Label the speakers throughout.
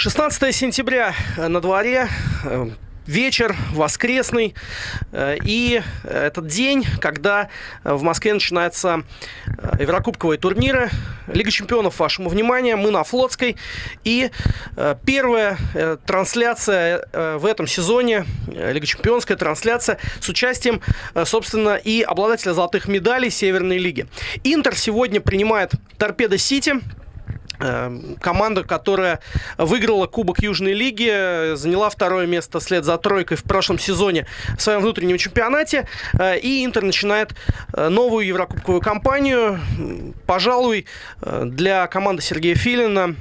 Speaker 1: 16 сентября на дворе вечер воскресный э, и этот день, когда в Москве начинаются э, Еврокубковые турниры. Лига чемпионов, вашему вниманию, мы на Флотской. И э, первая трансляция в этом сезоне, Лига чемпионская трансляция с участием, собственно, и обладателя золотых медалей Северной лиги. Интер сегодня принимает Торпедо Сити. Эм, команда, которая выиграла Кубок Южной Лиги, заняла второе место след за тройкой в прошлом сезоне в своем внутреннем чемпионате. Э, и Интер начинает э, новую еврокубковую кампанию. Пожалуй, э, для команды Сергея Филина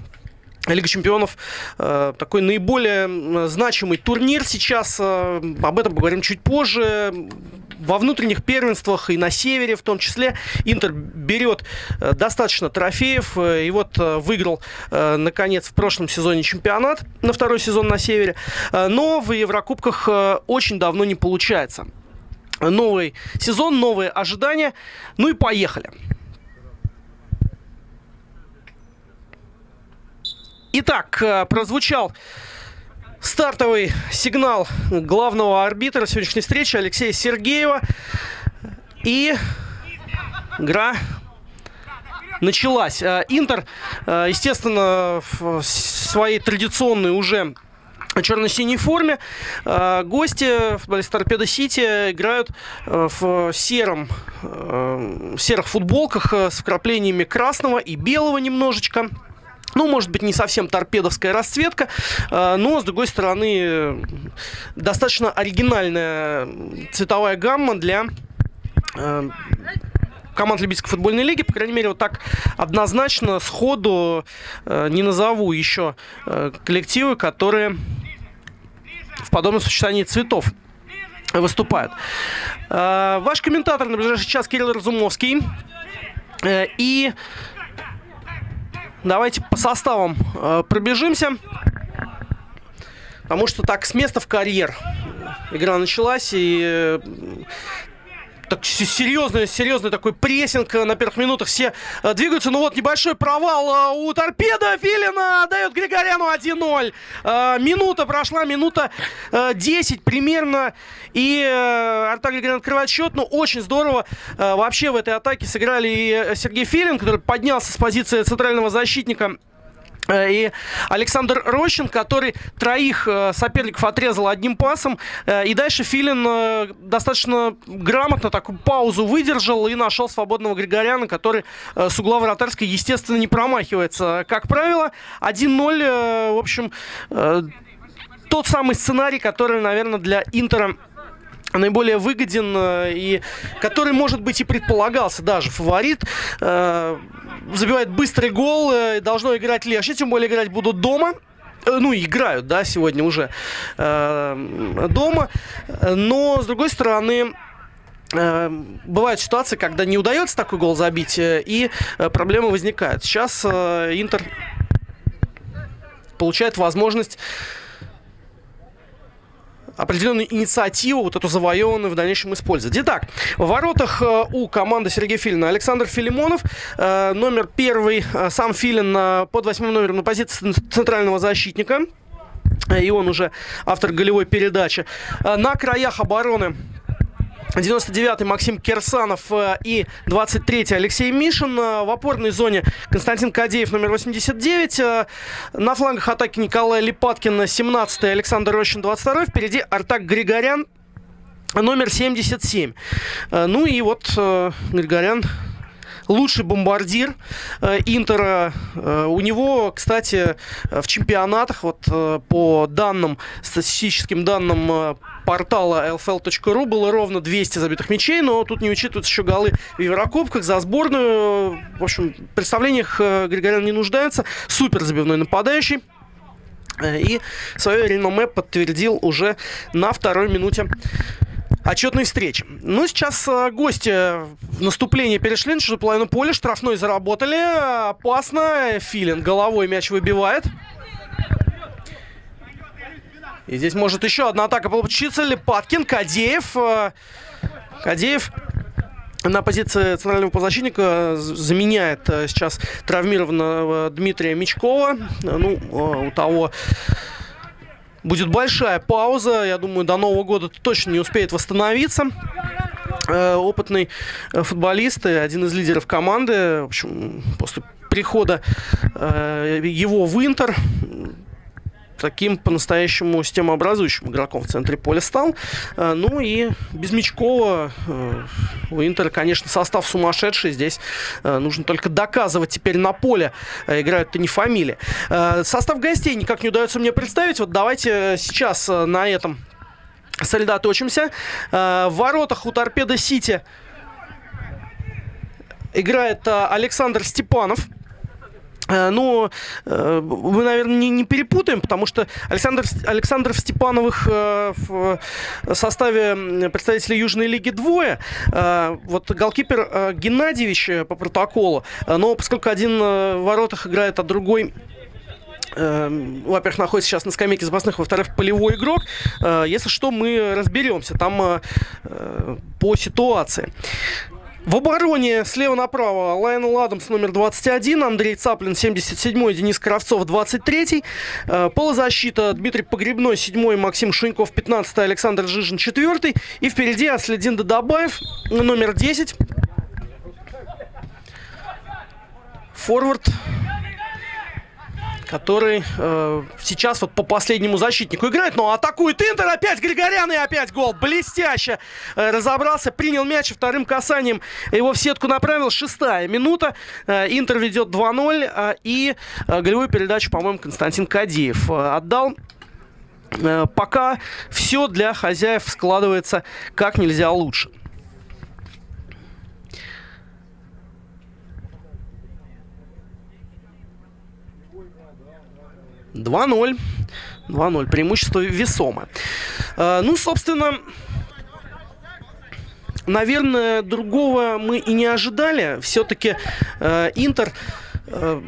Speaker 1: Лига чемпионов такой наиболее значимый турнир сейчас. Об этом поговорим чуть позже. Во внутренних первенствах и на севере в том числе Интер берет э, достаточно трофеев. Э, и вот э, выиграл, наконец, в прошлом сезоне чемпионат на второй сезон на севере. Но в Еврокубках очень давно не получается. Новый сезон, новые ожидания. Ну и поехали. Итак, прозвучал стартовый сигнал главного арбитра сегодняшней встречи Алексея Сергеева. И игра началась. Э, Интер, э, естественно, в своей традиционной уже черно-синей форме. Гости футболисты Торпедо Сити играют в сером, в серых футболках с вкраплениями красного и белого немножечко. Ну, может быть, не совсем торпедовская расцветка, э, но, с другой стороны, достаточно оригинальная цветовая гамма для э, команд любительской футбольной лиги. По крайней мере, вот так однозначно сходу э, не назову еще коллективы, которые в подобном сочетании цветов выступают. Ваш комментатор на ближайший час Кирилл Разумовский. И Давайте по составам э, пробежимся. Потому что так, с места в карьер игра началась, и э, так серьезный, серьезный такой прессинг на первых минутах. Все э, двигаются. Ну вот небольшой провал э, у торпеда. Филина дает Григоряну 1-0. Э, минута прошла, минута 10 примерно. И Артак Григорян открывает счет. Ну, очень здорово. Вообще в этой атаке сыграли и Сергей Филин, который поднялся с позиции центрального защитника Э, и Александр Рощин, который троих э, соперников отрезал одним пасом. Э, и дальше Филин достаточно грамотно такую паузу выдержал и нашел свободного Григоряна, который с угла вратарской, естественно, не промахивается. Как правило, 1-0, в общем, тот самый сценарий, который, наверное, для Интера наиболее выгоден и который, может быть, и предполагался даже фаворит забивает быстрый гол, э, должно играть легче, тем более играть будут дома э, ну, играют, да, сегодня уже э, дома. Но, с другой стороны, э, бывают ситуации, когда не удается такой гол забить, э, и проблемы возникают. Сейчас э, Интер получает возможность определенную инициативу, вот эту завоеванную в дальнейшем использовать. Итак, в воротах э, у команды Сергея Филина Александр Филимонов, э, номер первый, э, сам Филин под восьмым номером на позиции центрального защитника. И он уже автор голевой передачи. На краях обороны 99-й Максим Кирсанов э, и 23-й Алексей Мишин. Э, в опорной зоне Константин Кадеев, номер 89. Э, на флангах атаки Николай Липаткин, 17-й Александр Рощин, 22-й. Впереди Артак Григорян, номер 77. Ну и вот Григорян лучший бомбардир э, Интера. Э, у него, кстати, в чемпионатах, вот э, по данным, статистическим данным портала lfl.ru было ровно 200 забитых мячей, но тут не учитываются еще голы в Еврокубках за сборную. В общем, в представлениях э, Григорян не нуждается. Супер забивной нападающий. Э, и свое реноме подтвердил уже на второй минуте отчетной встречи. Ну, сейчас э, гости в наступление перешли на половину поля, штрафной заработали, опасно, Филин головой мяч выбивает. И здесь может еще одна атака получиться. Лепаткин, Кадеев. Э, Кадеев на позиции центрального полузащитника заменяет сейчас травмированного Дмитрия Мечкова. Ну, у того будет большая пауза. Я думаю, до Нового года точно не успеет восстановиться. Э, опытный э, футболист и один из лидеров команды. В общем, после прихода э, его в Интер таким по-настоящему системообразующим игроком в центре поля стал. Ну и без Мечкова у Интера, конечно, состав сумасшедший. Здесь нужно только доказывать теперь на поле. Играют-то не фамилии. Состав гостей никак не удается мне представить. Вот давайте сейчас на этом сосредоточимся. Э, в воротах у Торпеда Сити играет э, Александр Степанов. Э, ну, мы, наверное, не, не перепутаем, потому что Александр, Александров Степановых в составе представителей Южной Лиги двое. Вот голкипер Геннадьевич по протоколу, но поскольку один в воротах играет, а другой во-первых, находится сейчас на скамейке запасных, во-вторых, полевой игрок. Э, если что, мы разберемся там э, э, по ситуации. В обороне слева направо Лайонел Адамс номер 21, Андрей Цаплин 77, Денис Кравцов 23, полузащита Дмитрий Погребной 7, Максим Шуньков 15, Александр Жижин 4 и впереди Аследин Дадабаев номер 10. Форвард который э, сейчас вот по последнему защитнику играет, но атакует Интер, опять Григорян и опять гол. Блестяще э, разобрался, принял мяч вторым касанием, его в сетку направил. Шестая минута, э, Интер ведет 2-0 э, и э, голевую передачу, по-моему, Константин Кадиев э, отдал. Э, пока все для хозяев складывается как нельзя лучше. 2-0. 2-0. Преимущество весомое. Э, ну, собственно, наверное, другого мы и не ожидали. Все-таки э, Интер... Э,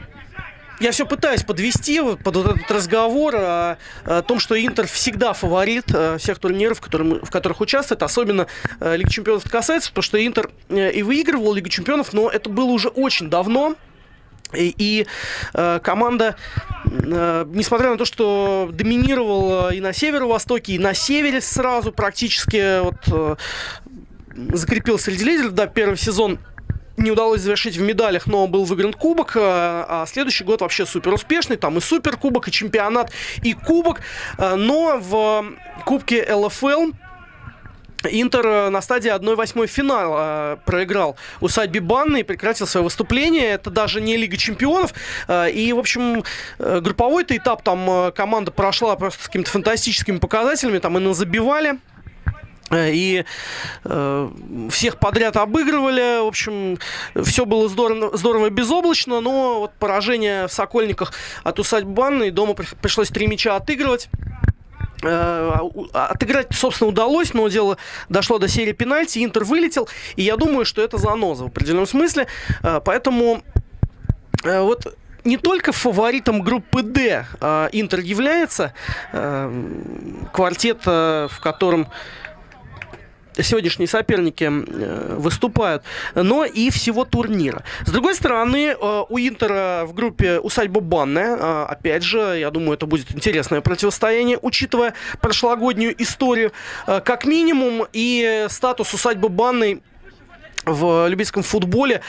Speaker 1: я все пытаюсь подвести под вот этот разговор о, о том, что Интер всегда фаворит всех турниров, в, которых, в которых участвует, особенно э, Лиги Чемпионов касается, потому что Интер и выигрывал Лигу Чемпионов, но это было уже очень давно. И, и э, команда, э, несмотря на то, что доминировала и на северо-востоке, и на севере сразу практически вот, э, закрепил среди лидеров, да, первый сезон не удалось завершить в медалях, но был выигран кубок, э, а следующий год вообще супер успешный, там и супер кубок, и чемпионат, и кубок, э, но в кубке ЛФЛ Интер э, на стадии 1-8 финала э, проиграл усадьбе Банны и прекратил свое выступление. Это даже не Лига Чемпионов. Э, и, в общем, групповой-то этап там команда прошла просто с какими-то фантастическими показателями. Там и назабивали. И э, всех подряд обыгрывали. В общем, все было здорово, здорово безоблачно, но вот поражение в Сокольниках от усадьбы Банны, и дома пришлось три мяча отыгрывать. Э, отыграть, собственно, удалось, но дело дошло до серии пенальти, Интер вылетел, и я думаю, что это заноза в определенном смысле, э, поэтому э, вот не только фаворитом группы D Интер является, квартет, в котором сегодняшние соперники э, выступают, но и всего турнира. С другой стороны, э, у Интера в группе усадьба Банная, э, опять же, я думаю, это будет интересное противостояние, учитывая прошлогоднюю историю, как минимум, и статус усадьбы Банной в любительском футболе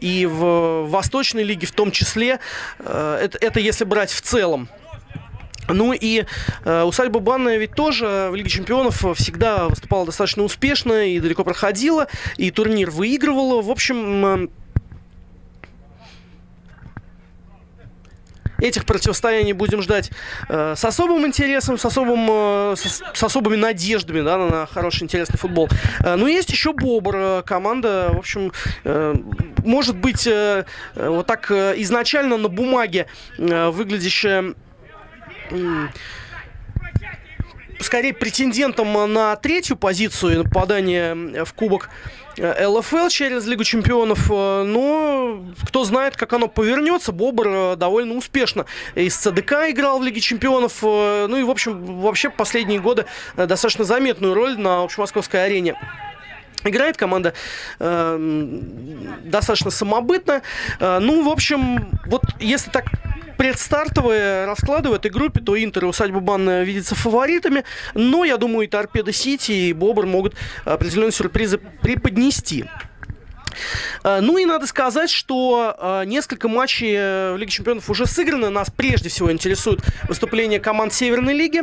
Speaker 1: и в Восточной лиге в том числе. Это, это если брать в целом. Ну и э, усадьба Банная ведь тоже в Лиге Чемпионов всегда выступала достаточно успешно и далеко проходила, и турнир выигрывала. В общем, э, этих противостояний будем ждать э, с особым интересом, с, особым, э, с, с особыми надеждами да, на хороший, интересный футбол. Э, но есть еще Бобр, э, команда, в общем, э, может быть, э, вот так э, изначально на бумаге э, выглядящая скорее претендентом на третью позицию попадания в Кубок э, ЛФЛ через Лигу Чемпионов. Э, но кто знает, как оно повернется. Бобр э, довольно успешно из ЦДК играл в Лиге Чемпионов. Ну и, в общем, вообще последние годы достаточно заметную роль на общемосковской арене играет. Команда э, достаточно самобытная. Э, ну, в общем, вот если так предстартовые расклады в этой группе, то Интер и Усадьба Бан видятся фаворитами, но я думаю и Торпедо Сити, и Бобр могут определенные сюрпризы преподнести. Э, ну и надо сказать, что э, несколько матчей э, в Лиге Чемпионов уже сыграны. Нас прежде всего интересует выступление команд Северной Лиги.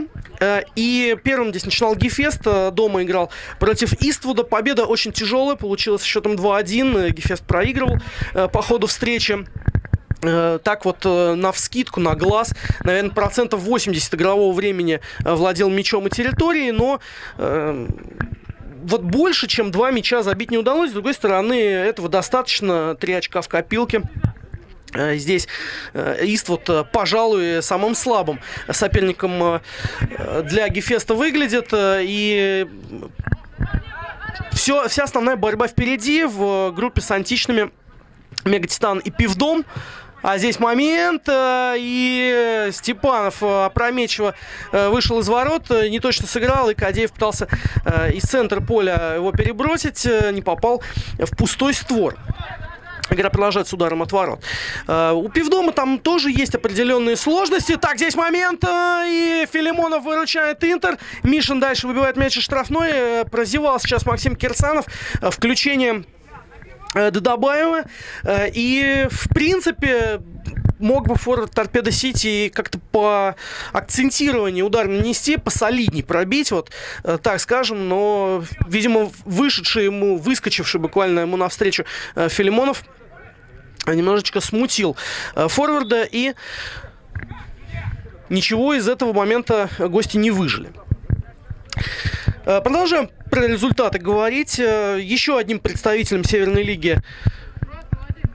Speaker 1: И первым здесь начинал Гефест. Дома играл против Иствуда. Победа очень тяжелая. Получилась счетом 2-1. Гефест проигрывал по ходу встречи так вот на вскидку, на глаз, наверное, процентов 80 игрового времени владел мячом и территорией, но вот больше, чем два мяча забить не удалось. С другой стороны, этого достаточно. Три очка в копилке. Э, здесь э, Иствуд, э, пожалуй, самым слабым соперником для Гефеста выглядит. И все, вся основная борьба впереди в группе с античными Мегатитан и Пивдом. А здесь момент, э, и Степанов э, опрометчиво э, вышел из ворот, не точно сыграл, и Кадеев пытался из центра поля его перебросить, не попал в пустой створ. Игра продолжается ударом от ворот. У Пивдома там тоже есть определенные сложности. Так, здесь момент, и Филимонов выручает Интер. Мишин дальше выбивает мяч из штрафной. Прозевал сейчас Максим Кирсанов. Включение Дадабаева. Э, и, в принципе, мог бы форвард Торпедо Сити как-то по акцентированию удар нанести, посолидней пробить, вот э, так скажем, но, видимо, вышедший ему, выскочивший буквально ему навстречу Филимонов немножечко смутил форварда, и ничего из этого момента гости не выжили. Продолжаем про результаты говорить. Э, еще одним представителем Северной лиги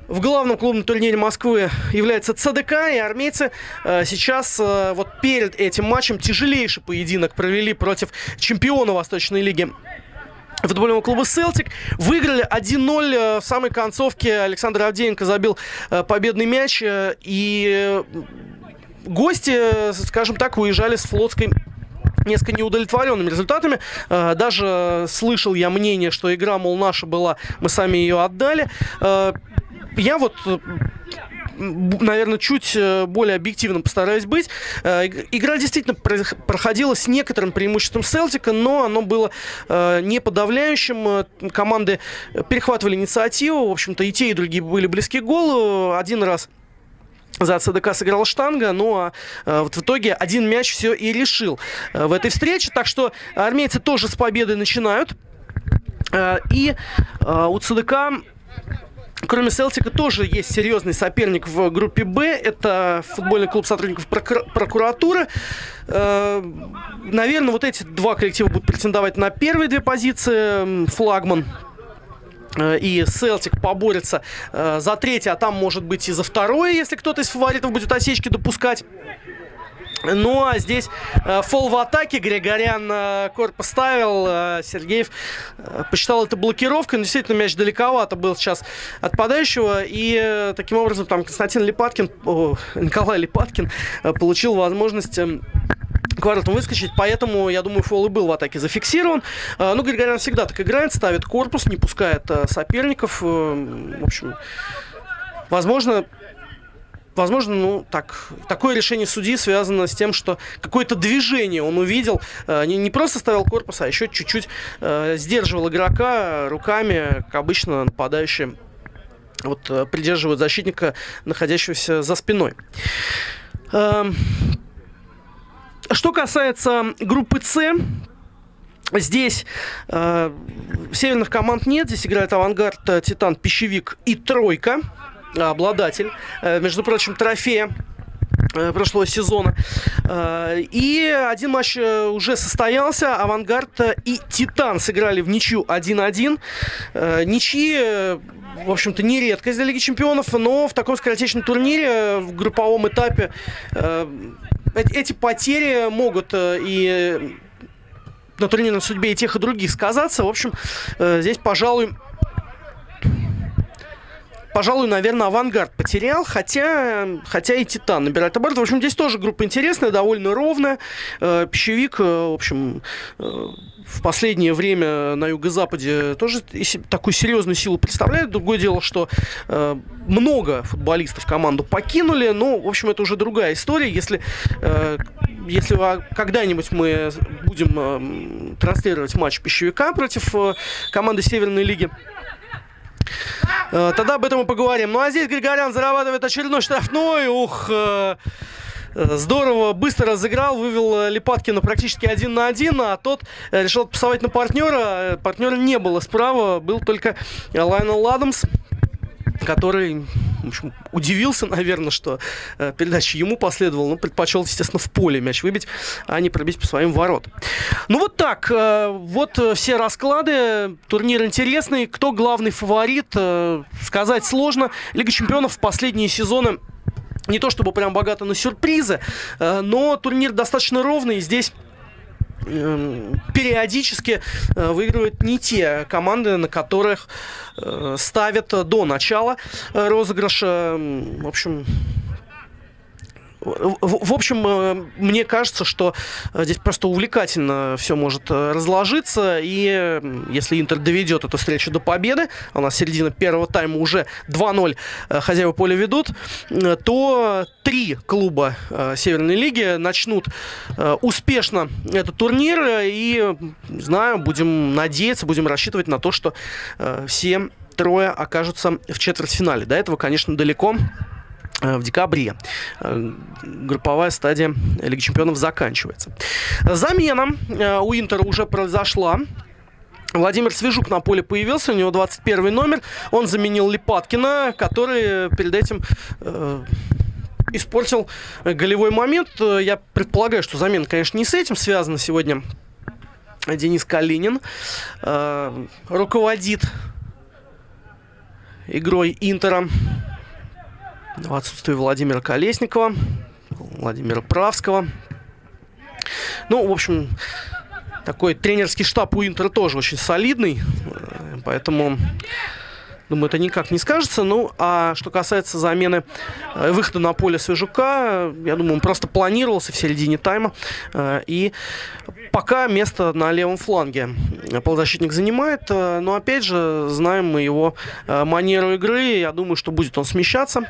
Speaker 1: в главном клубном турнире Москвы является ЦДК, и армейцы э, сейчас э, вот перед этим матчем тяжелейший поединок провели против чемпиона Восточной лиги футбольного клуба «Селтик». Выиграли 1-0 в самой концовке. Александр Авдеенко забил победный мяч. И гости, скажем так, уезжали с флотской несколько неудовлетворенными результатами. Э, даже слышал я мнение, что игра, мол, наша была, мы сами ее отдали. Э, я вот наверное, чуть э, более объективно постараюсь быть. Игра действительно проходила с некоторым преимуществом Селтика, но оно было не подавляющим. Команды перехватывали инициативу. В общем-то, и те, и другие были близки к голу. Один раз за ЦДК сыграла штанга, ну а э, вот в итоге один мяч все и решил э, в этой встрече. Так что армейцы тоже с победы начинают. Э, и у ЦДК Кроме Селтика тоже есть серьезный соперник в группе Б. Это футбольный клуб сотрудников прокуратуры. Наверное, вот эти два коллектива будут претендовать на первые две позиции. Флагман Э, и Селтик поборется э, за третье, а там может быть и за второе, если кто-то из фаворитов будет осечки допускать. Ну а здесь э, фол в атаке. Григорян э, поставил. Э, Сергеев э, посчитал это блокировкой. Но действительно мяч далековато был сейчас от подающего. И э, таким образом там Константин Липаткин, о, Николай Липаткин э, получил возможность... Э, к воротам выскочить, поэтому, я думаю, фол и был в атаке зафиксирован. А, ну, Григорян всегда так играет, ставит корпус, не пускает а, соперников. Э, в общем, возможно, Возможно, ну, так, такое решение судьи связано с тем, что какое-то движение он увидел. Э, не, не просто ставил корпус, а еще чуть-чуть э, сдерживал игрока руками, как обычно нападающие вот, придерживают защитника, находящегося за спиной. Э, что касается группы С, Здесь э, северных команд нет. Здесь играет Авангард, Титан, Пищевик и Тройка. Обладатель, э, между прочим, трофея э, прошлого сезона. Э, и один матч э, уже состоялся. Авангард и Титан сыграли в ничью 1-1. Ничьи в общем-то, не редкость для Лиги Чемпионов, но в таком скоротечном турнире в групповом этапе эти потери могут э, и на турнирной судьбе и тех, и других сказаться. В общем, э, здесь, пожалуй, пожалуй, наверное, авангард потерял, хотя, хотя и Титан набирает обороты. В общем, здесь тоже группа интересная, довольно ровная. Э, пищевик, э, в общем, э, в последнее время на юго-западе тоже такую серьезную силу представляет. Другое дело, что э, много футболистов команду покинули, но, в общем, это уже другая история. Если, э, если когда-нибудь мы будем э, транслировать матч пищевика против э, команды Северной Лиги, Тогда об этом и поговорим. Ну а здесь Григорян зарабатывает очередной штрафной. Ух, э, Э, здорово, быстро разыграл, вывел э, Липаткина практически один на один, а тот э, решил пасовать на партнера. Партнера не было справа, был только Лайнел Ладамс который в общем, удивился, наверное, что э, передача ему последовала, но предпочел, естественно, в поле мяч выбить, а не пробить по своим воротам. Ну вот так, э, вот все расклады, турнир интересный, кто главный фаворит, э, сказать сложно. Лига чемпионов в последние сезоны не то чтобы прям богато на сюрпризы, э, но турнир достаточно ровный. Здесь эм, периодически э, выигрывают не те команды, на которых э, ставят до начала розыгрыша. В общем, в, общем, э, мне кажется, что э, здесь просто увлекательно все может э, разложиться. И если Интер доведет эту встречу до победы, а у нас середина первого тайма уже 2-0 хозяева поля ведут, то три клуба Северной Лиги начнут успешно этот турнир. И, знаю, будем надеяться, будем рассчитывать на то, что все трое окажутся в четвертьфинале. До этого, конечно, далеко. Э, в декабре. Э, групповая стадия Лиги Чемпионов заканчивается. Замена э, у Интера уже произошла. Владимир Свежук на поле появился, у него 21 номер. Он заменил Липаткина, который перед этим испортил голевой момент. Я предполагаю, что замена, конечно, не с этим связана сегодня. Денис Калинин руководит игрой Интера в отсутствие Владимира Колесникова, Владимира Правского. Ну, в общем, такой тренерский штаб у Интера тоже очень солидный, э, поэтому, думаю, это никак не скажется. Ну, а что касается замены э, выхода на поле Свежука, я думаю, он просто планировался в середине тайма. Э, и пока место на левом фланге полузащитник занимает, но, опять же, знаем мы его манеру игры, я думаю, что будет он смещаться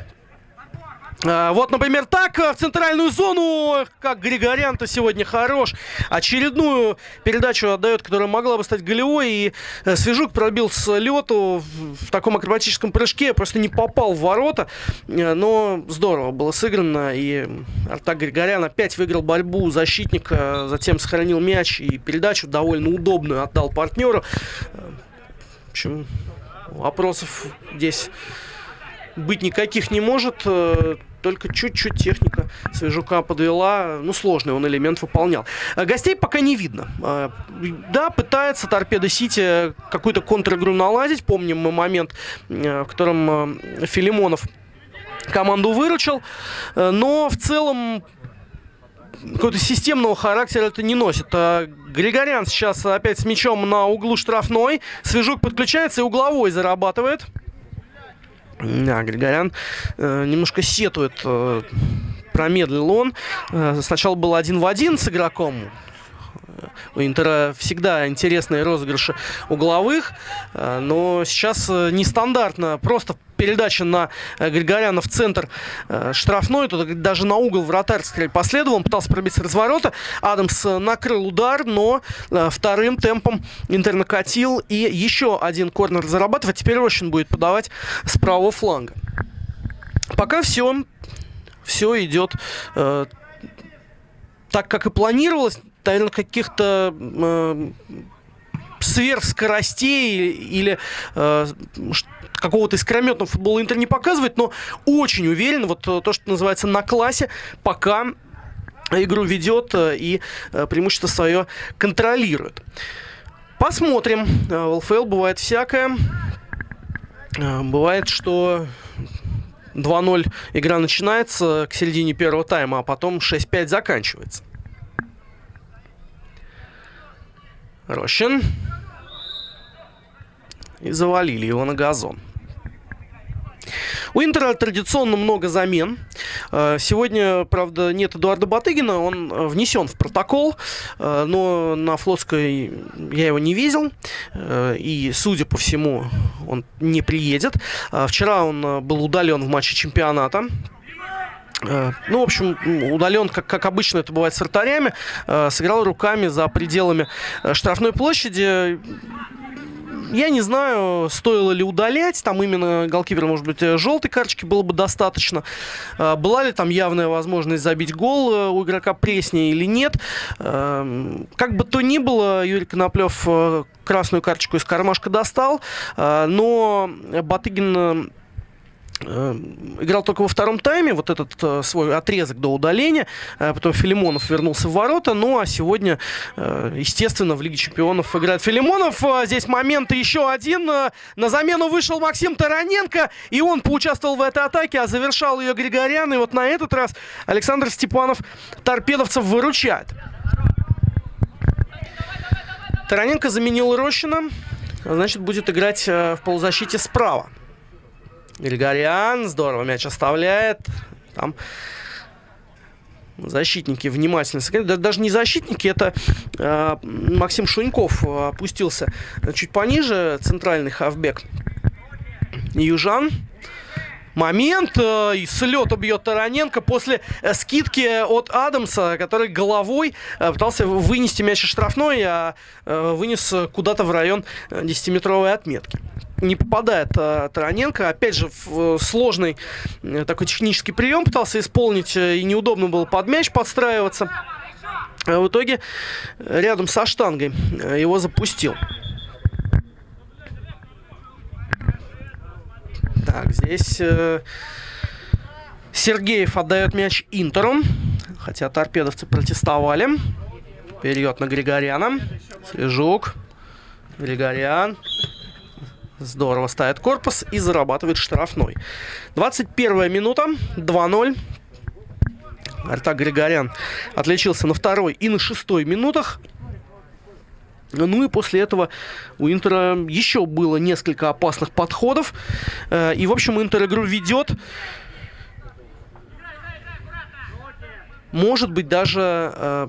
Speaker 1: вот, например, так э, в центральную зону, как Григорян-то сегодня хорош. Очередную передачу отдает, которая могла бы стать голевой. И э, Свежук пробил с лету в таком акробатическом прыжке. Просто не попал в ворота. Э, но здорово было сыграно. И Артак Григорян опять выиграл борьбу защитника. Затем сохранил мяч и передачу довольно удобную отдал партнеру. В общем, вопросов здесь быть никаких не может. Э, только чуть-чуть техника Свежука подвела. Ну, сложный он элемент выполнял. Э, гостей пока не видно. Э, да, пытается Торпедо Сити какую-то контр-игру наладить. Помним мы момент, в котором Филимонов команду выручил. Но в целом какого-то системного характера это не носит. Григорян сейчас опять с мячом на углу штрафной. Свежук подключается и угловой зарабатывает. Да, Григорян э, немножко сетует. Э, промедлил он. Э, сначала был один в один с игроком. У Интера всегда интересные розыгрыши угловых, э, но сейчас э, нестандартно. Просто передача на э, Григоряна в центр штрафной, тут даже на угол вратарь сказать, последовал, он пытался пробить с разворота. Адамс накрыл удар, но вторым темпом Интер накатил и еще один корнер зарабатывает. Теперь Рощин будет подавать с правого фланга. Пока все, все идет э, так, как и планировалось наверное, каких-то э, сверхскоростей или э, какого-то искрометного футбола Интер не показывает, но очень уверен, вот то, что называется на классе, пока игру ведет э, и э, преимущество свое контролирует. Посмотрим. Э, в ЛФЛ бывает всякое. Бывает, что 2-0 игра начинается к середине первого тайма, а потом 6-5 заканчивается. Рощин. И завалили его на газон. У Интера традиционно много замен. Э, сегодня, правда, нет Эдуарда Батыгина, он э, внесен в протокол, э, но на Флотской я его не видел, и, судя по всему, он не приедет. Вчера он был удален в матче чемпионата ну, в общем, удален, как, как обычно это бывает с вратарями, сыграл руками за пределами штрафной площади я не знаю, стоило ли удалять. Там именно голкипер, может быть, э, желтой карточки было бы достаточно. Была ли там явная возможность забить гол э, у игрока Пресни или нет. Эм, как бы то ни было, Юрий Коноплев э, красную карточку из кармашка достал. Но Батыгин Э, играл только во втором тайме, вот этот э, свой отрезок до удаления. Э, потом Филимонов вернулся в ворота. Ну а сегодня, э, естественно, в Лиге Чемпионов играет Филимонов. Э, здесь момент еще один. На замену вышел Максим Тараненко. И он поучаствовал в этой атаке, а завершал ее Григорян. И вот на этот раз Александр Степанов торпедовцев выручает. Тараненко заменил Рощина. Значит, будет играть в полузащите справа. Григорян, здорово, мяч оставляет. Там защитники внимательно смотрят. Даже не защитники, это э, Максим Шуньков опустился чуть пониже, центральный хавбек. Южан. Момент, э, и с бьет Тараненко после э, скидки от Адамса, который головой э, пытался вынести мяч штрафной, а э, вынес куда-то в район 10-метровой отметки не попадает а, Тараненко. Опять же, в, сложный а, такой технический прием пытался исполнить, и неудобно было под мяч подстраиваться. А в итоге рядом со штангой его запустил. Так, здесь э, Сергеев отдает мяч Интеру. Хотя торпедовцы протестовали. Вперед на Григоряна. Свежук. Григорян. Здорово ставит корпус и зарабатывает штрафной. 21 минута, 2-0. Артак Григорян отличился на второй и на шестой минутах. Ну и после этого у Интера еще было несколько опасных подходов. Э, и, в общем, Интер игру ведет. Может быть, даже э,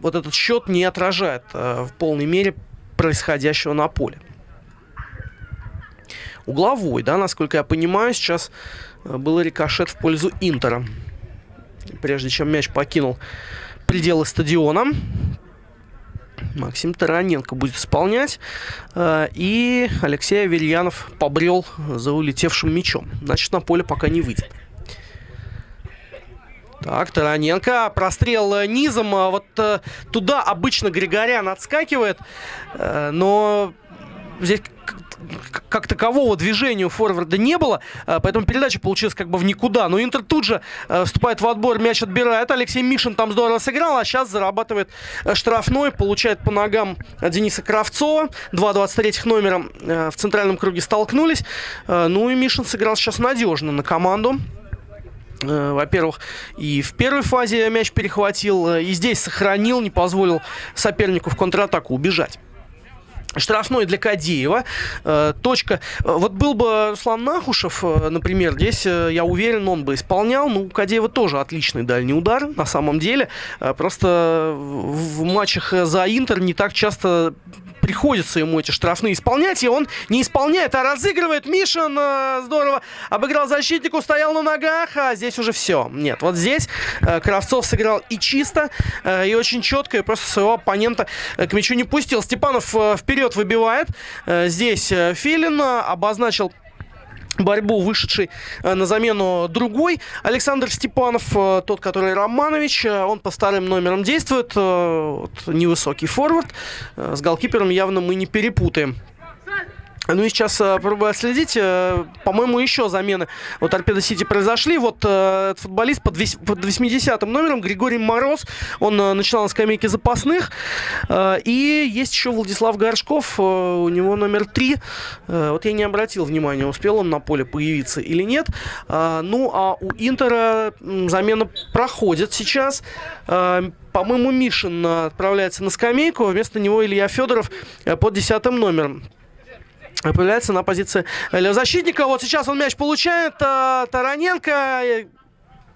Speaker 1: вот этот счет не отражает э, в полной мере происходящего на поле угловой, да, насколько я понимаю, сейчас э, был рикошет в пользу Интера. Прежде чем мяч покинул пределы стадиона, Максим Тараненко будет исполнять. Э, и Алексей Аверьянов побрел за улетевшим мячом. Значит, на поле пока не выйдет. Так, Тараненко, прострел э, низом, вот туда обычно Григорян отскакивает, но здесь как такового движения у форварда не было, э, поэтому передача получилась как бы в никуда. Но Интер тут же э, вступает в отбор, мяч отбирает. Алексей Мишин там здорово сыграл, а сейчас зарабатывает э, штрафной, получает по ногам Дениса Кравцова. Два 23-х номером в центральном круге столкнулись. Ну и Мишин сыграл сейчас надежно на команду во-первых, и в первой фазе мяч перехватил, и здесь сохранил, не позволил сопернику в контратаку убежать. Штрафной для Кадеева. Э, точка. Вот был бы Руслан Нахушев, э, например, здесь, э, я уверен, он бы исполнял. Ну, у Кадеева тоже отличный дальний удар, на самом деле. Просто в матчах за Интер не так часто приходится ему эти штрафные исполнять, и он не исполняет, а разыгрывает. Мишин э, здорово обыграл защитнику, стоял на ногах, а здесь уже все. Нет, вот здесь э, Кравцов сыграл и чисто, э, и очень четко, и просто своего оппонента э, к мячу не пустил. Степанов э, вперед выбивает. Э, здесь э, Филин э, обозначил борьбу, вышедший на замену другой Александр Степанов, тот, который Романович, он по старым номерам действует, вот, невысокий форвард, с голкипером явно мы не перепутаем. Ну и сейчас э, пробую следить. Э, по-моему, еще замены у Торпедо Сити произошли. Вот э, этот футболист под, весь, под 80-м номером Григорий Мороз. Он э, начинал на скамейке запасных. Э, и есть еще Владислав Горшков. Э, у него номер 3. Э, вот я не обратил внимания, успел он на поле появиться или нет. Э, ну, а у Интера замена проходит сейчас. Э, по-моему, Мишин отправляется на скамейку. Вместо него Илья Федоров э, под 10 номером. Появляется на позиции защитника. Вот сейчас он мяч получает. Тараненко.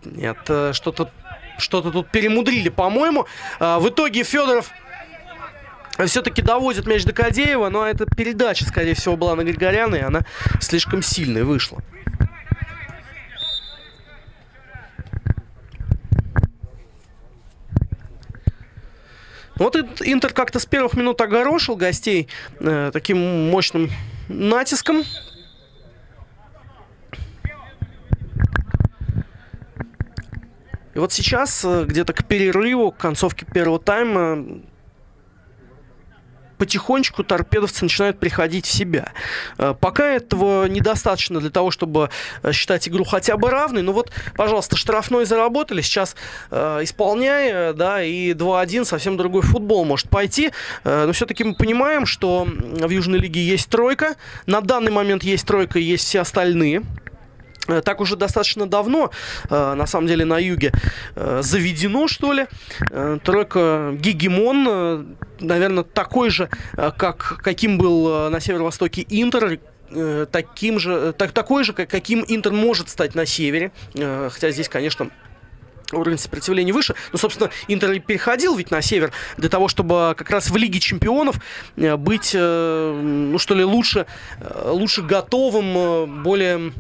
Speaker 1: Нет, что-то что-то тут перемудрили, по-моему. В итоге Федоров все-таки доводит мяч до Кадеева, но эта передача, скорее всего, была на Григоряна, и она слишком сильной вышла. Вот Интер как-то с первых минут огорошил гостей э, таким мощным натиском. И вот сейчас, э, где-то к перерыву, к концовке первого тайма, потихонечку торпедовцы начинают приходить в себя. Э, пока этого недостаточно для того, чтобы э, считать игру хотя бы равной. Но вот, пожалуйста, штрафной заработали, сейчас э, исполняя, да, и 2-1 совсем другой футбол может пойти. Но все-таки мы понимаем, что в Южной Лиге есть тройка. На данный момент есть тройка есть все остальные. Э, так уже достаточно давно, э, на самом деле, на юге э, заведено, что ли. Тройка Гегемон, наверное, такой же, как, каким был на северо-востоке Интер, таким же, так, такой же, каким Интер может стать на севере. Хотя здесь, конечно, уровень сопротивления выше. Ну, собственно, Интер переходил ведь на север для того, чтобы как раз в Лиге Чемпионов быть, ну, что ли, лучше, лучше готовым, более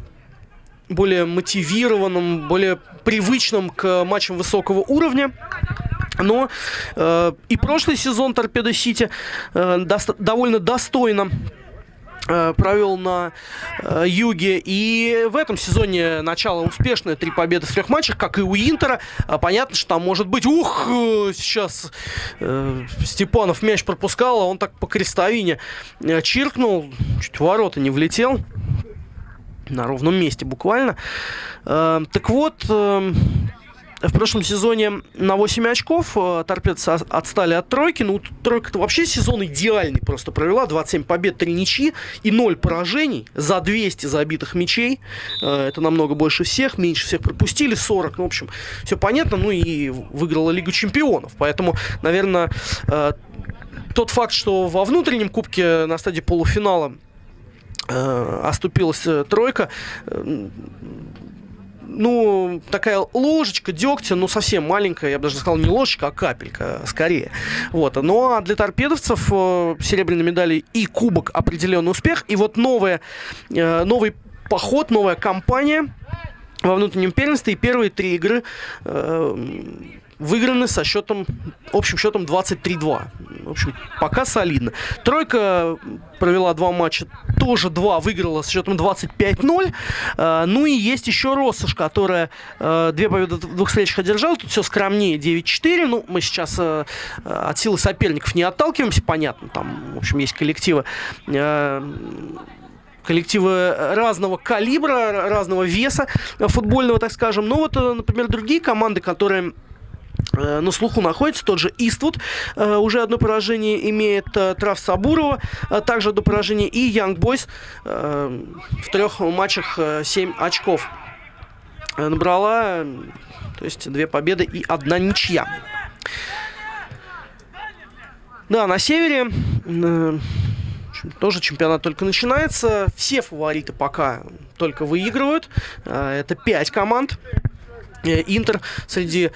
Speaker 1: более мотивированным, более привычным к матчам высокого уровня. Но э, и прошлый сезон Торпедо Сити э, до, довольно достойно э, провел на э, юге. И в этом сезоне начало успешное. Три победы в трех матчах, как и у Интера. А понятно, что там может быть... Ух, э, сейчас э, Степанов мяч пропускал, а он так по крестовине э, чиркнул. Чуть в ворота не влетел на ровном месте буквально. Э, так вот, э, в прошлом сезоне на 8 очков э, торпедцы отстали от тройки. Ну, тройка-то вообще сезон идеальный просто провела. 27 побед, 3 ничьи и 0 поражений за 200 забитых мячей. Это намного больше всех. Меньше всех пропустили, 40. Ну, в общем, все понятно. Ну и выиграла Лигу чемпионов. Поэтому, наверное, тот факт, что во внутреннем кубке на стадии полуфинала Э, оступилась э, тройка э, ну, такая ложечка дегтя, ну, совсем маленькая, я бы даже сказал, не ложечка, а капелька, скорее. Вот. Ну, а для торпедовцев серебряные медали и кубок определенный успех. И вот новая, новый поход, новая кампания во внутреннем первенстве. И первые три игры выиграны со счетом, общим счетом 23-2. В общем, пока солидно. Тройка провела два матча, тоже два выиграла с счетом 25-0. Э, ну и есть еще Россош, которая э, две победы двух встречах одержала. Тут все скромнее 9-4. Ну, мы сейчас э, от силы соперников не отталкиваемся, понятно. Там, в общем, есть коллективы коллективы разного калибра, разного веса футбольного, так скажем. Но вот, например, другие команды, которые Э, на слуху находится тот же Иствуд. Э, уже одно поражение имеет э, Трав Сабурова. Также одно поражение и Янг Бойс в трех матчах 7 очков набрала. То есть две победы и одна ничья. Да, на севере тоже чемпионат только начинается. Все фавориты пока только выигрывают. Это пять команд. Э, Интер среди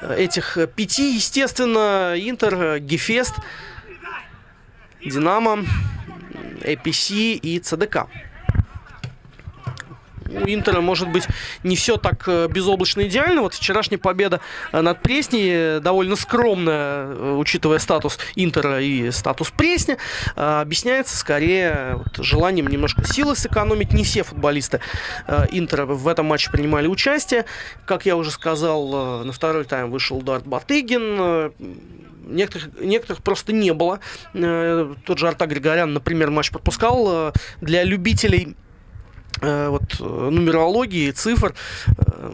Speaker 1: э, этих пяти, естественно, Интер, Гефест, Динамо, APC и ЦДК у Интера может быть не все так э, безоблачно идеально. Вот вчерашняя победа э, над Пресни э, довольно скромная, учитывая статус Интера и статус Пресни, объясняется скорее вот, желанием немножко силы сэкономить. Не все футболисты Интера в этом матче принимали участие. Как я уже сказал, на второй тайм вышел Дарт Батыгин некоторых, некоторых просто не было. Тот же Арта Григорян, например, матч пропускал. Для любителей вот, э, нумерологии, цифр, э,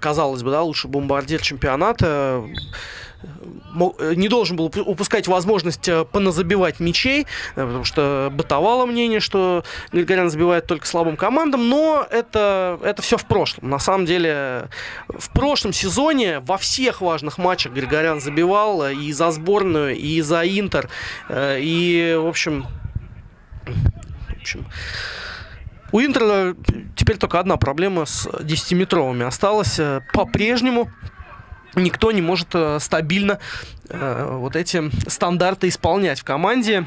Speaker 1: казалось бы, да, лучше бомбардир чемпионата. Не должен был упускать возможность поназабивать мячей, потому что бытовало мнение, что Григорян забивает только слабым командам, но это, это все в прошлом. На самом деле, в прошлом сезоне во всех важных матчах Григорян забивал и за сборную, и за Интер, и, в общем, общем, у Интера теперь только одна проблема с 10-метровыми осталась. По-прежнему никто не может стабильно вот эти стандарты исполнять в команде.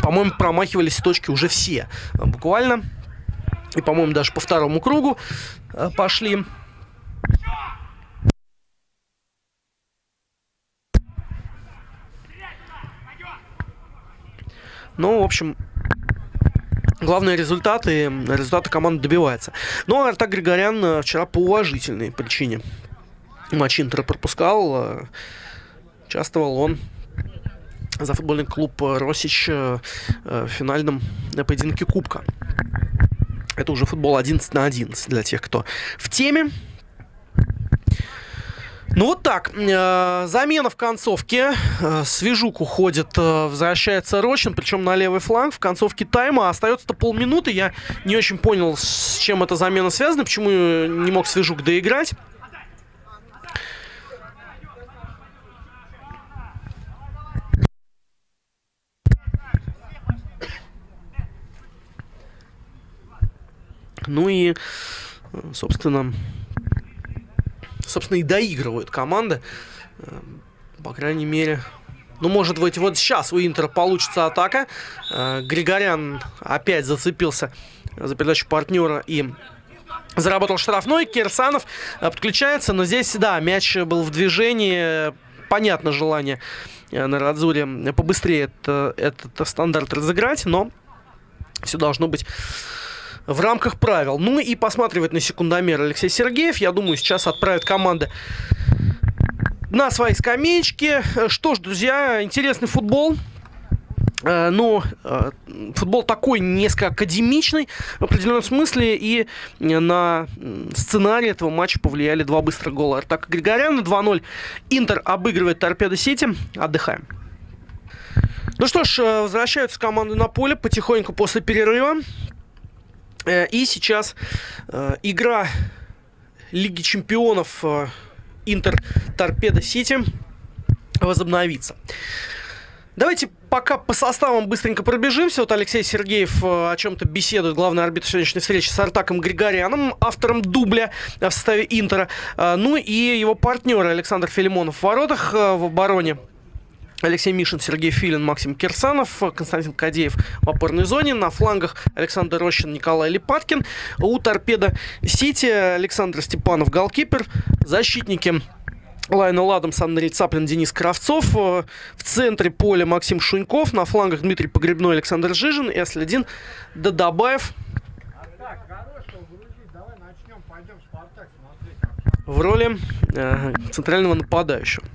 Speaker 1: По-моему, промахивались точки уже все. Буквально. И, по-моему, даже по второму кругу пошли. Ну, в общем, главные результаты, результаты команда добивается. Ну, а Артак Григорян э, вчера по уважительной причине матч Интера пропускал. Э, участвовал он за футбольный клуб Росич э, в финальном поединке Кубка. Это уже футбол 11 на 11 для тех, кто в теме. Ну вот так, э, замена в концовке. Э, Свежук уходит, э, возвращается Рощин, причем на левый фланг в концовке тайма. Остается-то полминуты. Я не очень понял, с чем эта замена связана, почему не мог Свежук доиграть. Ну и, собственно, собственно, и доигрывают команды. Э, по крайней мере, ну, может быть, вот сейчас у Интера получится атака. Э, Григорян опять зацепился за передачу партнера и заработал штрафной. Кирсанов подключается, но здесь, да, мяч был в движении. Понятно желание на Радзуре побыстрее это, этот стандарт разыграть, но все должно быть в рамках правил. Ну и посматривает на секундомер Алексей Сергеев. Я думаю, сейчас отправит команда на свои скамеечки. Что ж, друзья, интересный футбол. Э, но э, футбол такой несколько академичный в определенном смысле, и на сценарий этого матча повлияли два быстрых гола Артака Григоряна. 2-0 Интер обыгрывает Торпедо Сити. Отдыхаем. Ну что ж, э, возвращаются команды на поле потихоньку после перерыва. Э, и сейчас э, игра Лиги Чемпионов э, Интер Торпедо Сити возобновится. Давайте пока по составам быстренько пробежимся. Вот Алексей Сергеев о чем-то беседует, главный арбитр сегодняшней встречи с Артаком Григоряном, автором дубля в составе Интера. Ну и его партнеры Александр Филимонов в воротах в обороне Алексей Мишин, Сергей Филин, Максим Кирсанов, Константин Кадеев в опорной зоне. На флангах Александр Рощин, Николай Липаткин. У торпеда Сити Александр Степанов, голкипер. Защитники Лайна Ладомс, Андрей Цаплин, Денис Кравцов. В центре поля Максим Шуньков. На флангах Дмитрий Погребной, Александр Жижин. И Аследин Дадабаев. В роли э, центрального нападающего.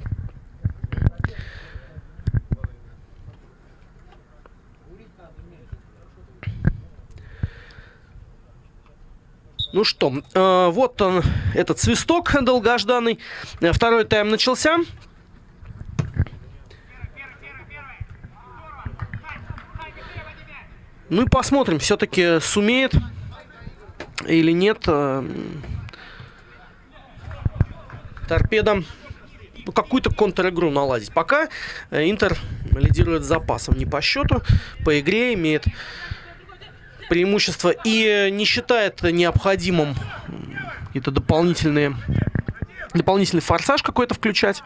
Speaker 1: Ну что, э, вот он, этот свисток долгожданный. Второй тайм начался. Ну и посмотрим, все-таки сумеет или нет э, торпеда ну, какую-то контр-игру наладить. Пока э, Интер лидирует с запасом не по счету, по игре имеет преимущество и не считает необходимым какие-то дополнительные дополнительный форсаж какой-то включать.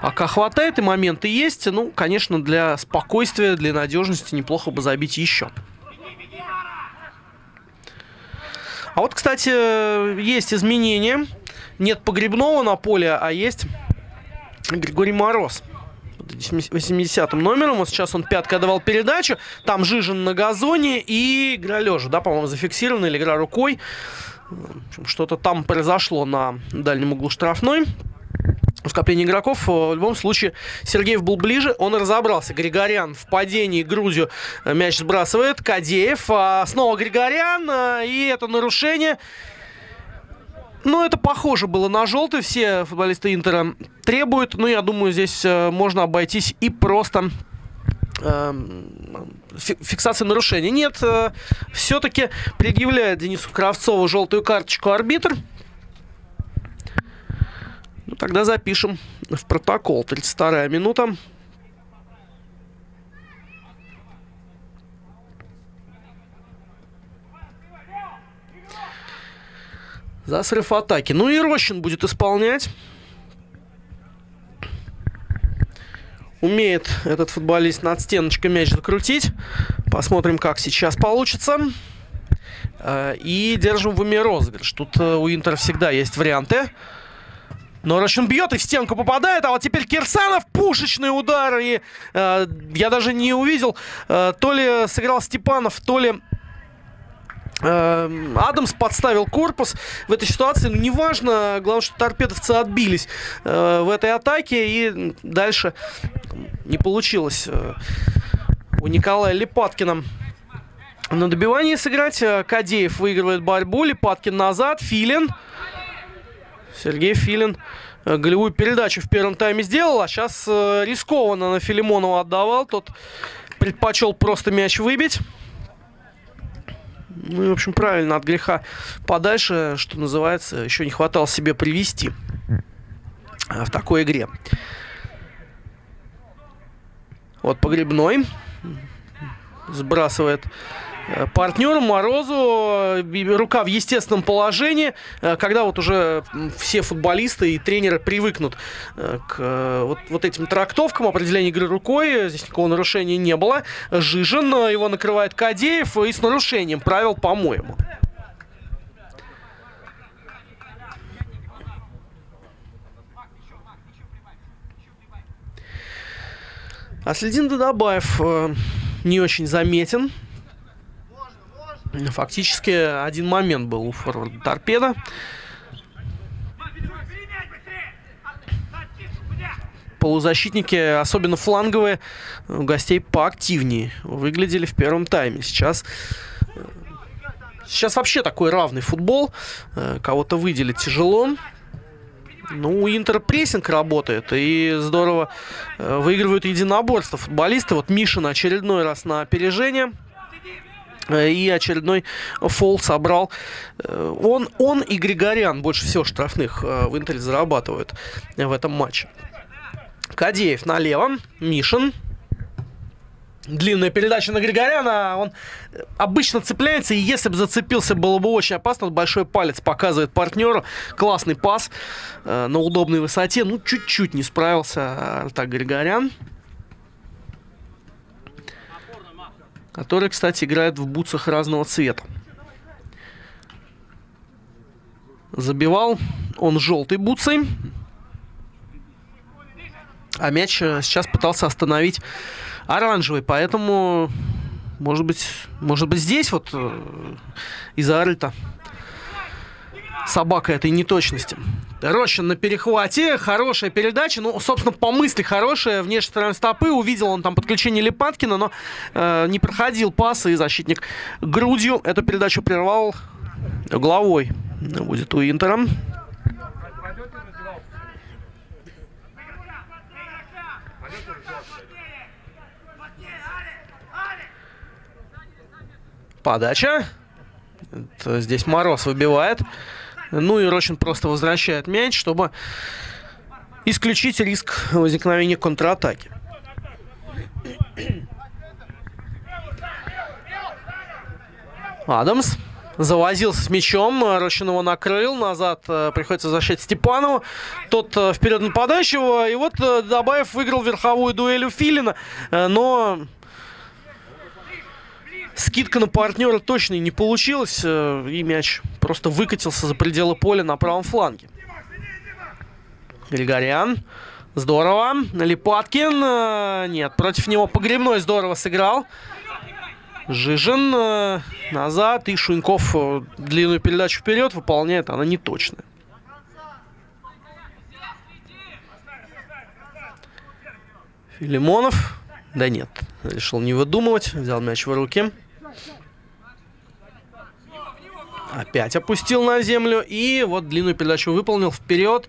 Speaker 1: Пока хватает и моменты есть, ну, конечно, для спокойствия, для надежности неплохо бы забить еще. А вот, кстати, есть изменения. Нет погребного на поле, а есть Григорий Мороз. 80-м номером. Вот сейчас он пяткой давал передачу. Там Жижин на газоне и игра лежа, да, по-моему, зафиксирована или игра рукой. Что-то там произошло на дальнем углу штрафной скопление игроков. В любом случае, Сергеев был ближе, он разобрался. Григорян в падении грудью мяч сбрасывает. Кадеев. А снова Григорян. И это нарушение. Ну, это похоже было на желтый. Все футболисты Интера требуют. Но я думаю, здесь э, можно обойтись и просто э, фиксации нарушений. Нет, э, все-таки предъявляет Денису Кравцову желтую карточку арбитр. Ну, тогда запишем в протокол. 32 минута. За срыв атаки. Ну и Рощин будет исполнять. Умеет этот футболист над стеночкой мяч закрутить. Посмотрим, как сейчас получится. Э, и держим в уме розыгрыш. Тут э, у Интера всегда есть варианты. Но Рощин бьет и в стенку попадает, а вот теперь Кирсанов пушечный удар. И э, я даже не увидел, э, то ли сыграл Степанов, то ли Адамс подставил корпус в этой ситуации. Ну, неважно, главное, что торпедовцы отбились э, в этой атаке. И дальше не получилось э, у Николая Липаткина на добивании сыграть. Э, Кадеев выигрывает борьбу. Липаткин назад. Филин. Сергей Филин э, голевую передачу в первом тайме сделал, а сейчас э, рискованно на Филимонова отдавал. Тот предпочел просто мяч выбить. Ну в общем, правильно, от греха подальше, что называется, еще не хватало себе привести в такой игре. Вот погребной сбрасывает Э, партнеру Морозу э, рука в естественном положении, э, когда вот уже все футболисты и тренеры привыкнут к вот, вот этим трактовкам определения игры рукой, здесь никакого нарушения не было. Жижин, его накрывает Кадеев и с нарушением правил, по-моему. А Следин Дадабаев не очень заметен Фактически один момент был у форварда торпеда. Полузащитники, особенно фланговые, у гостей поактивнее выглядели в первом тайме. Сейчас Сейчас вообще такой равный футбол. Э, кого-то выделить тяжело. Ну, у прессинг работает, и здорово э, выигрывают единоборство футболисты. Вот Мишин очередной раз на опережение. Э, и очередной фол собрал. Э, он, он и Григорян больше всего штрафных э, в Интере зарабатывают в этом матче. Кадеев налево. Мишин. Длинная передача на Григоряна. Он обычно цепляется, и если бы зацепился, было бы очень опасно. Большой палец показывает партнеру. Классный пас на удобной высоте. Ну, чуть-чуть не справился так Григорян. Который, кстати, играет в бутсах разного цвета. Забивал он желтой бутсой. А мяч э, сейчас пытался остановить оранжевый. Поэтому, может быть, может быть здесь вот э, из-за Арльта собака этой неточности. Рощин на перехвате, хорошая передача, ну, собственно, по мысли хорошая, внешняя сторона стопы, увидел он там подключение Липаткина, но э, не проходил пас, и защитник грудью эту передачу прервал головой. Будет у Интера. Подача. Здесь Мороз выбивает. Ну и Рощин просто возвращает мяч, чтобы исключить риск возникновения контратаки. Адамс завозился с мячом, Рощин его накрыл, назад э, приходится защищать Степанову, тот э, вперед нападающего, и вот э, Добаев выиграл верховую дуэль у Филина, но Скидка на партнера точно не получилась. Э, и мяч просто выкатился за пределы поля на правом фланге. Григорян. Здорово. Липаткин. Э, нет, против него Погребной здорово сыграл. Жижин э, назад. И Шуньков длинную передачу вперед выполняет. Она не точная. Филимонов. Да нет, решил не выдумывать. Взял мяч в руки. Опять опустил на землю. И вот длинную передачу выполнил вперед.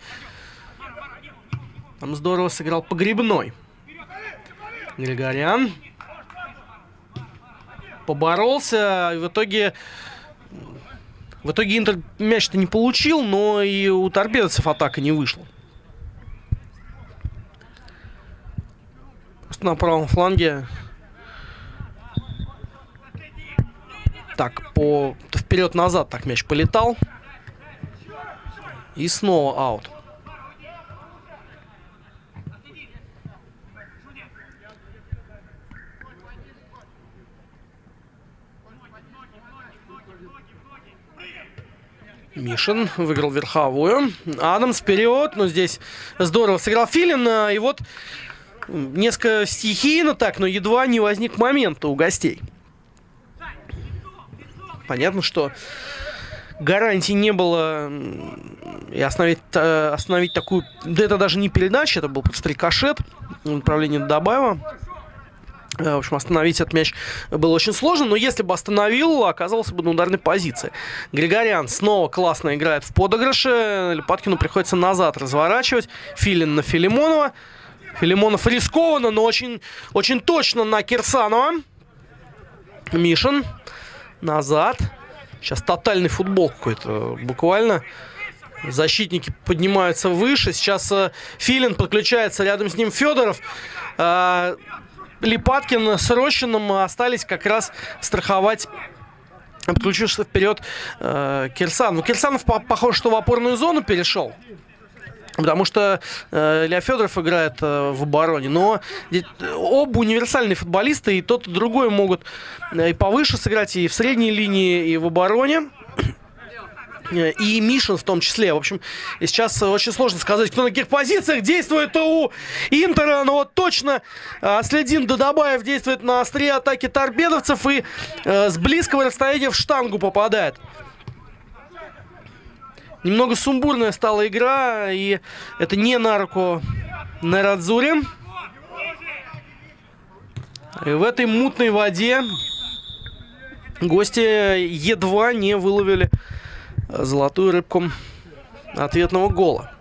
Speaker 1: Там здорово сыграл погребной. Григорян. Поборолся. И в итоге... В итоге Интер мяч-то не получил, но и у торпедцев атака не вышла. Просто на правом фланге так, по вперед-назад так мяч полетал. И снова аут. Мишин выиграл верховую. Адамс вперед. Но здесь здорово сыграл Филин. И вот несколько стихийно так, но едва не возник момент у гостей. Понятно, что гарантий не было и остановить, э, остановить такую... Да это даже не передача, это был просто рикошет в направлении Добаева. Э, в общем, остановить этот мяч было очень сложно, но если бы остановил, оказался бы на ударной позиции. Григорян снова классно играет в подыгрыше. Липаткину приходится назад разворачивать. Филин на Филимонова. Филимонов рискованно, но очень, очень точно на Кирсанова. Мишин назад. Сейчас тотальный футбол какой-то, буквально. Защитники поднимаются выше. Сейчас э, Филин подключается рядом с ним Федоров. Э, Липаткин с Рощиным остались как раз страховать подключившись вперед э, Кирсан. Ну, Кирсанов, по похоже, что в опорную зону перешел. Потому что э, Илья Федоров играет э, в обороне. Но оба универсальные футболисты, и тот, и другой могут э, и повыше сыграть, и в средней линии, и в обороне. Э, и Мишин в том числе. В общем, сейчас очень сложно сказать, кто на каких позициях действует у Интера. Но вот точно э, Следин Дадабаев действует на острие атаки торпедовцев и э, с близкого расстояния в штангу попадает. Немного сумбурная стала игра, и это не на руку Нерадзуре. И в этой мутной воде гости едва не выловили золотую рыбку ответного гола.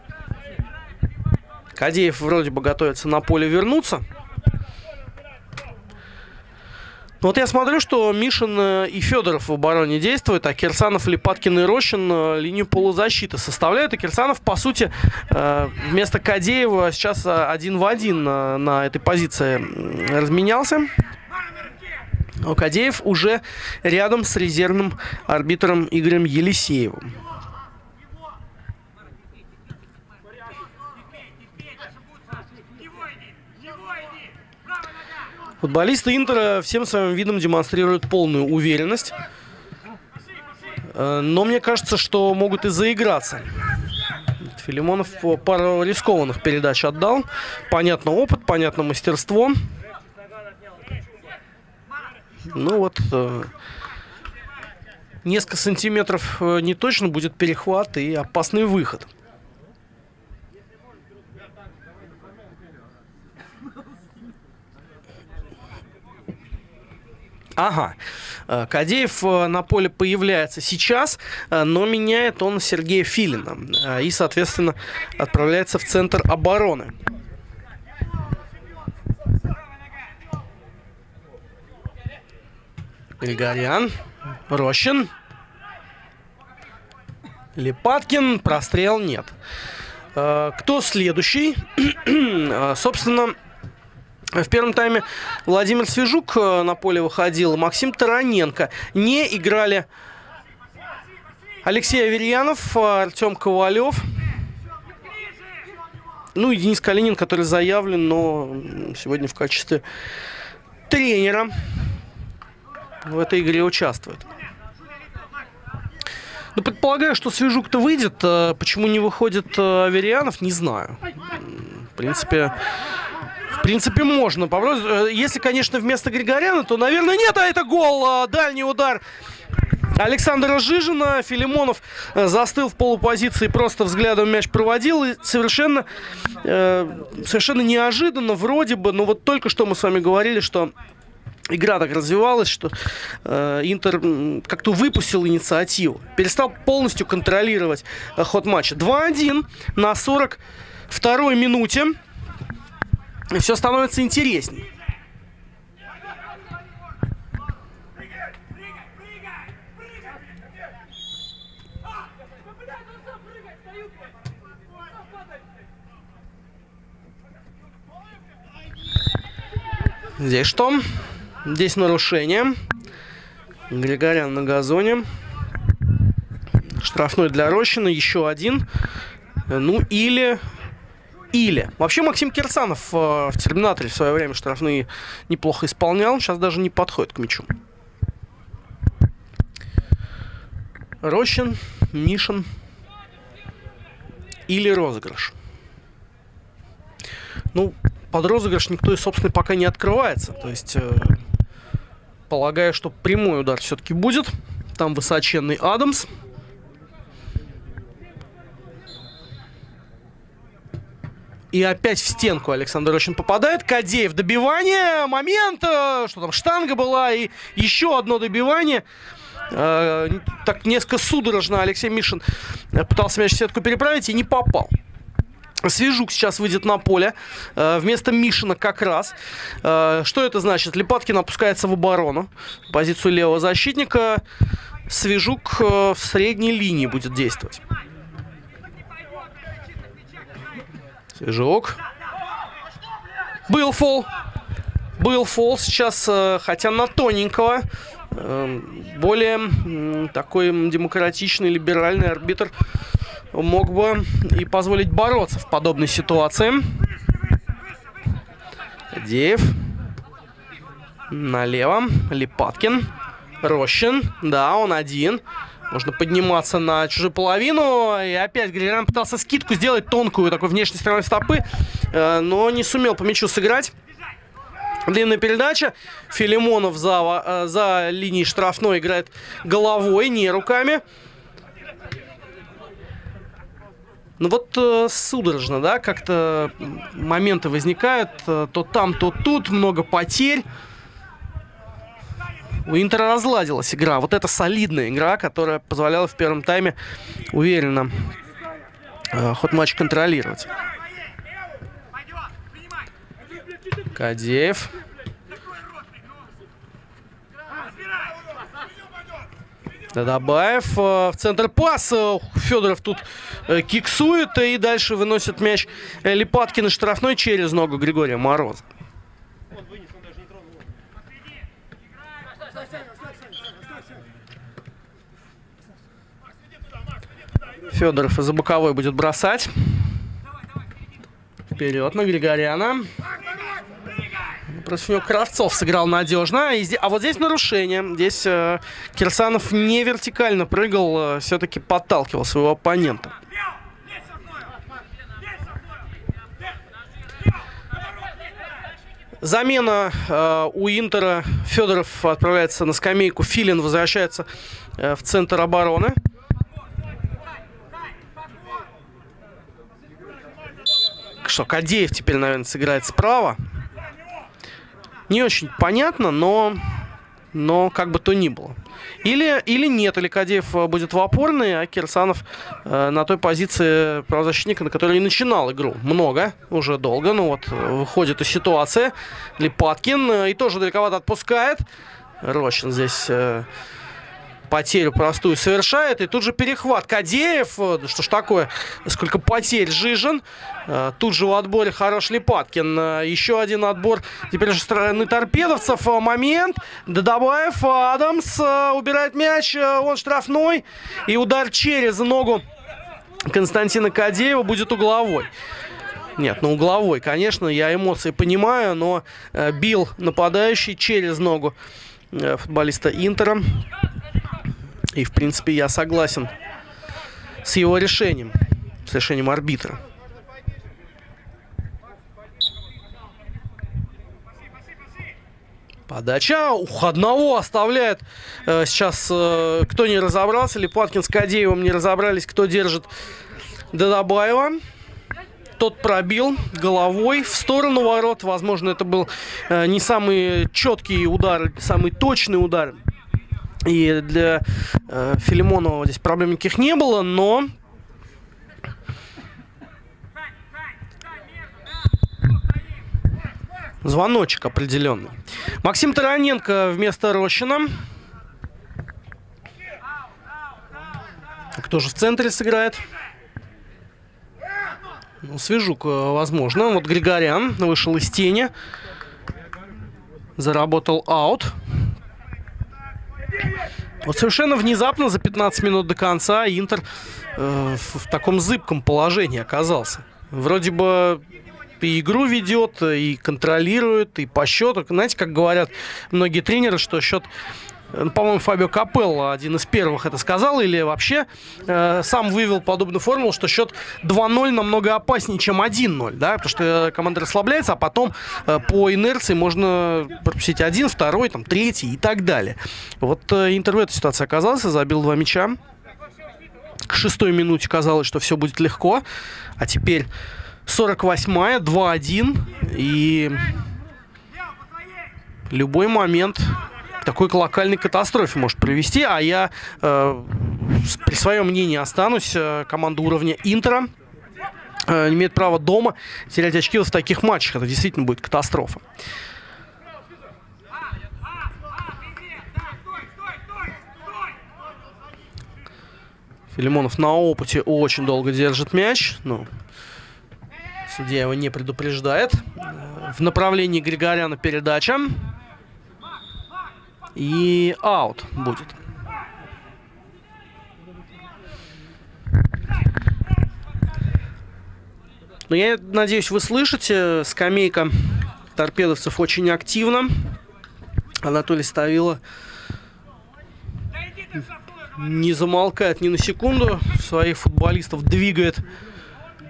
Speaker 1: Кадеев вроде бы готовится на поле вернуться. Ну, вот я смотрю, что Мишин э, и Федоров в обороне действуют, а Кирсанов, Липаткин и Рощин э, линию полузащиты составляют. И Кирсанов, по сути, э, вместо Кадеева сейчас один в один на этой позиции разменялся. Кадеев уже рядом с резервным арбитром Игорем Елисеевым. Футболисты Интера всем своим видом демонстрируют полную уверенность. Э, но мне кажется, что могут и заиграться. Филимонов пару рискованных передач отдал. Понятно опыт, понятно мастерство. Ну вот, э, несколько сантиметров э, не точно будет перехват и опасный выход. Ага. Э, Кадеев э, на поле появляется сейчас, э, но меняет он Сергея Филина. И, соответственно, отправляется в центр обороны. Григорян. Рощин. Липаткин. Прострел нет. Кто следующий? Собственно, в первом тайме Владимир Свежук э, на поле выходил, Максим Тараненко. Не играли Алексей Аверьянов, Артем Ковалев. Ну и Денис Калинин, который заявлен, но сегодня в качестве тренера в этой игре участвует. Ну, предполагаю, что Свежук-то выйдет. Э, почему не выходит э, Аверьянов, не знаю. В принципе, принципе, можно попробовать. Э, если, конечно, вместо Григоряна, то, наверное, нет, а это гол. А, дальний удар Александра Жижина. Филимонов э, застыл в полупозиции, просто взглядом мяч проводил. И совершенно, э, совершенно неожиданно, вроде бы, но вот только что мы с вами говорили, что игра так развивалась, что э, Интер как-то выпустил инициативу. Перестал полностью контролировать э, ход матча. 2-1 на 42-й минуте все становится интересней. Здесь что? Здесь нарушение. Григорян на газоне. Штрафной для Рощина, еще один. Ну, или... Или. Вообще Максим Кирсанов э, в Терминаторе в свое время штрафные неплохо исполнял. Сейчас даже не подходит к мячу. Рощин, Мишин или розыгрыш. Ну, под розыгрыш никто и, собственно, пока не открывается. То есть, э, полагаю, что прямой удар все-таки будет. Там высоченный Адамс. И опять в стенку Александр Рощин попадает. Кадеев добивание. Момент. Э, что там, штанга была. И еще одно добивание. Э, так несколько судорожно Алексей Мишин пытался мяч в сетку переправить и не попал. Свежук сейчас выйдет на поле э, вместо Мишина как раз. Что это значит? Липаткин опускается в оборону, позицию левого защитника. Свежук в средней линии будет действовать. Свежок. Был фол. Был фол сейчас, э, хотя на тоненького. Э, более такой демократичный, либеральный арбитр мог бы и позволить бороться в подобной ситуации. Деев. Налево. Липаткин. Рощин. Да, он один. Можно подниматься на чужую половину. И опять Грилеран пытался скидку сделать тонкую, такой внешней стороной стопы, э, но не сумел по мячу сыграть. Длинная передача. Филимонов за, э, за линией штрафной играет головой, не руками. Ну вот э, судорожно, да, как-то моменты возникают. То там, то тут, много потерь. У Интера разладилась игра. Вот это солидная игра, которая позволяла в первом тайме уверенно э, ход матча контролировать. Кадеев. Дадабаев э, в центр паса. Федоров тут э, киксует и дальше выносит мяч Липаткин штрафной через ногу Григория Мороза. Федоров из-за боковой будет бросать. Вперед на Григоряна. Против него Кравцов сыграл надежно. А вот здесь нарушение. Здесь э, Кирсанов не вертикально прыгал, э, все-таки подталкивал своего оппонента. Замена э, у Интера. Федоров отправляется на скамейку. Филин возвращается э, в центр обороны. Что Кадеев теперь, наверное, сыграет справа. Не очень понятно, но, но как бы то ни было. Или, или нет, или Кадеев э, будет в опорной, а Кирсанов э, на той позиции правозащитника, на которой и начинал игру. Много, уже долго, ну вот э, выходит из ситуации. Липаткин э, и тоже далековато отпускает. Рощин здесь... Э, потерю простую совершает. И тут же перехват. Кадеев, э, что ж такое, сколько потерь Жижин. Э, тут же в отборе хорош Липаткин. Э, еще один отбор теперь же стороны торпедовцев. Момент. Дадабаев, Адамс убирает мяч. Он штрафной. И удар через ногу Константина Кадеева будет угловой. Нет, ну угловой, конечно, я эмоции понимаю, но бил нападающий через ногу футболиста Интера. И, в принципе, я согласен с его решением, с решением арбитра. Подача. Ух, одного оставляет. Э, сейчас э, кто не разобрался, Липаткин с Кадеевым не разобрались, кто держит Дадабаева. Тот пробил головой в сторону ворот. Возможно, это был э, не самый четкий удар, самый точный удар и для э, Филимонова здесь проблем никаких не было, но... Звоночек определенный. Максим Тараненко вместо Рощина. Кто же в центре сыграет? Ну, Свежук, возможно. Вот Григорян вышел из тени. Заработал аут. Вот совершенно внезапно за 15 минут до конца Интер э, в, в таком зыбком положении оказался. Вроде бы и игру ведет, и контролирует, и по счету. Знаете, как говорят многие тренеры, что счет по-моему, Фабио Капелло один из первых это сказал, или вообще э, сам вывел подобную формулу, что счет 2-0 намного опаснее, чем 1-0, да, потому что команда расслабляется, а потом э, по инерции можно пропустить один, второй, там, третий и так далее. Вот э, Интер в этой ситуации оказался, забил два мяча. К шестой минуте казалось, что все будет легко, а теперь 48-я, 2-1, и любой момент такой локальной катастрофе может привести, а я э, при своем мнении останусь. Э, команда уровня Интера э, имеет право дома терять очки в таких матчах. Это действительно будет катастрофа. Филимонов на опыте очень долго держит мяч. Ну, судья его не предупреждает. Э, в направлении Григоряна передача. И аут будет. Но я надеюсь, вы слышите, скамейка торпедовцев очень активна. Анатолий Ставила не замолкает ни на секунду. Своих футболистов двигает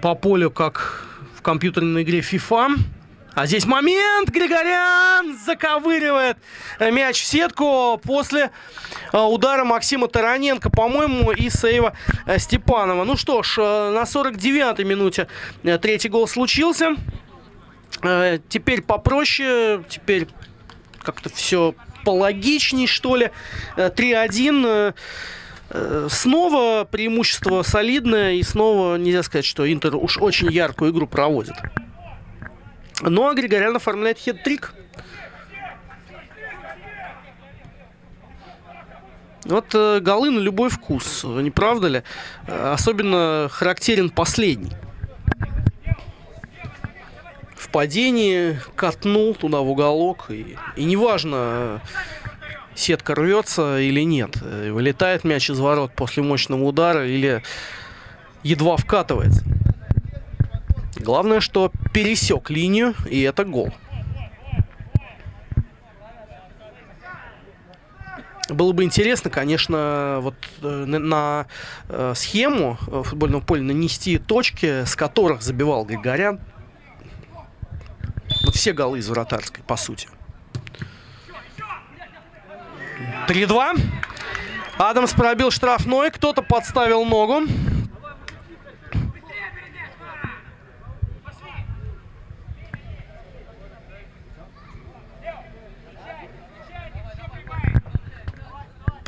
Speaker 1: по полю, как в компьютерной игре FIFA. А здесь момент. Григорян заковыривает мяч в сетку после а, удара Максима Тараненко, по-моему, и сейва э, Степанова. Ну что ж, э, на 49-й минуте э, третий гол случился. Теперь попроще, теперь как-то все пологичней, что ли. 3-1. Снова преимущество солидное, и снова нельзя сказать, что Интер уж очень яркую игру проводит. Ну, а Григорян оформляет хет-трик. Вот э, голы на любой вкус, не правда ли? Э, особенно характерен последний. В падении катнул туда в уголок. И, и неважно, сетка рвется или нет. Э, вылетает мяч из ворот после мощного удара или едва вкатывается. Главное, что пересек линию, и это гол. Было бы интересно, конечно, вот э, на э, схему э, футбольного поля нанести точки, с которых забивал Григорян. Вот все голы из вратарской, по сути. 3-2. Адамс пробил штрафной, кто-то подставил ногу.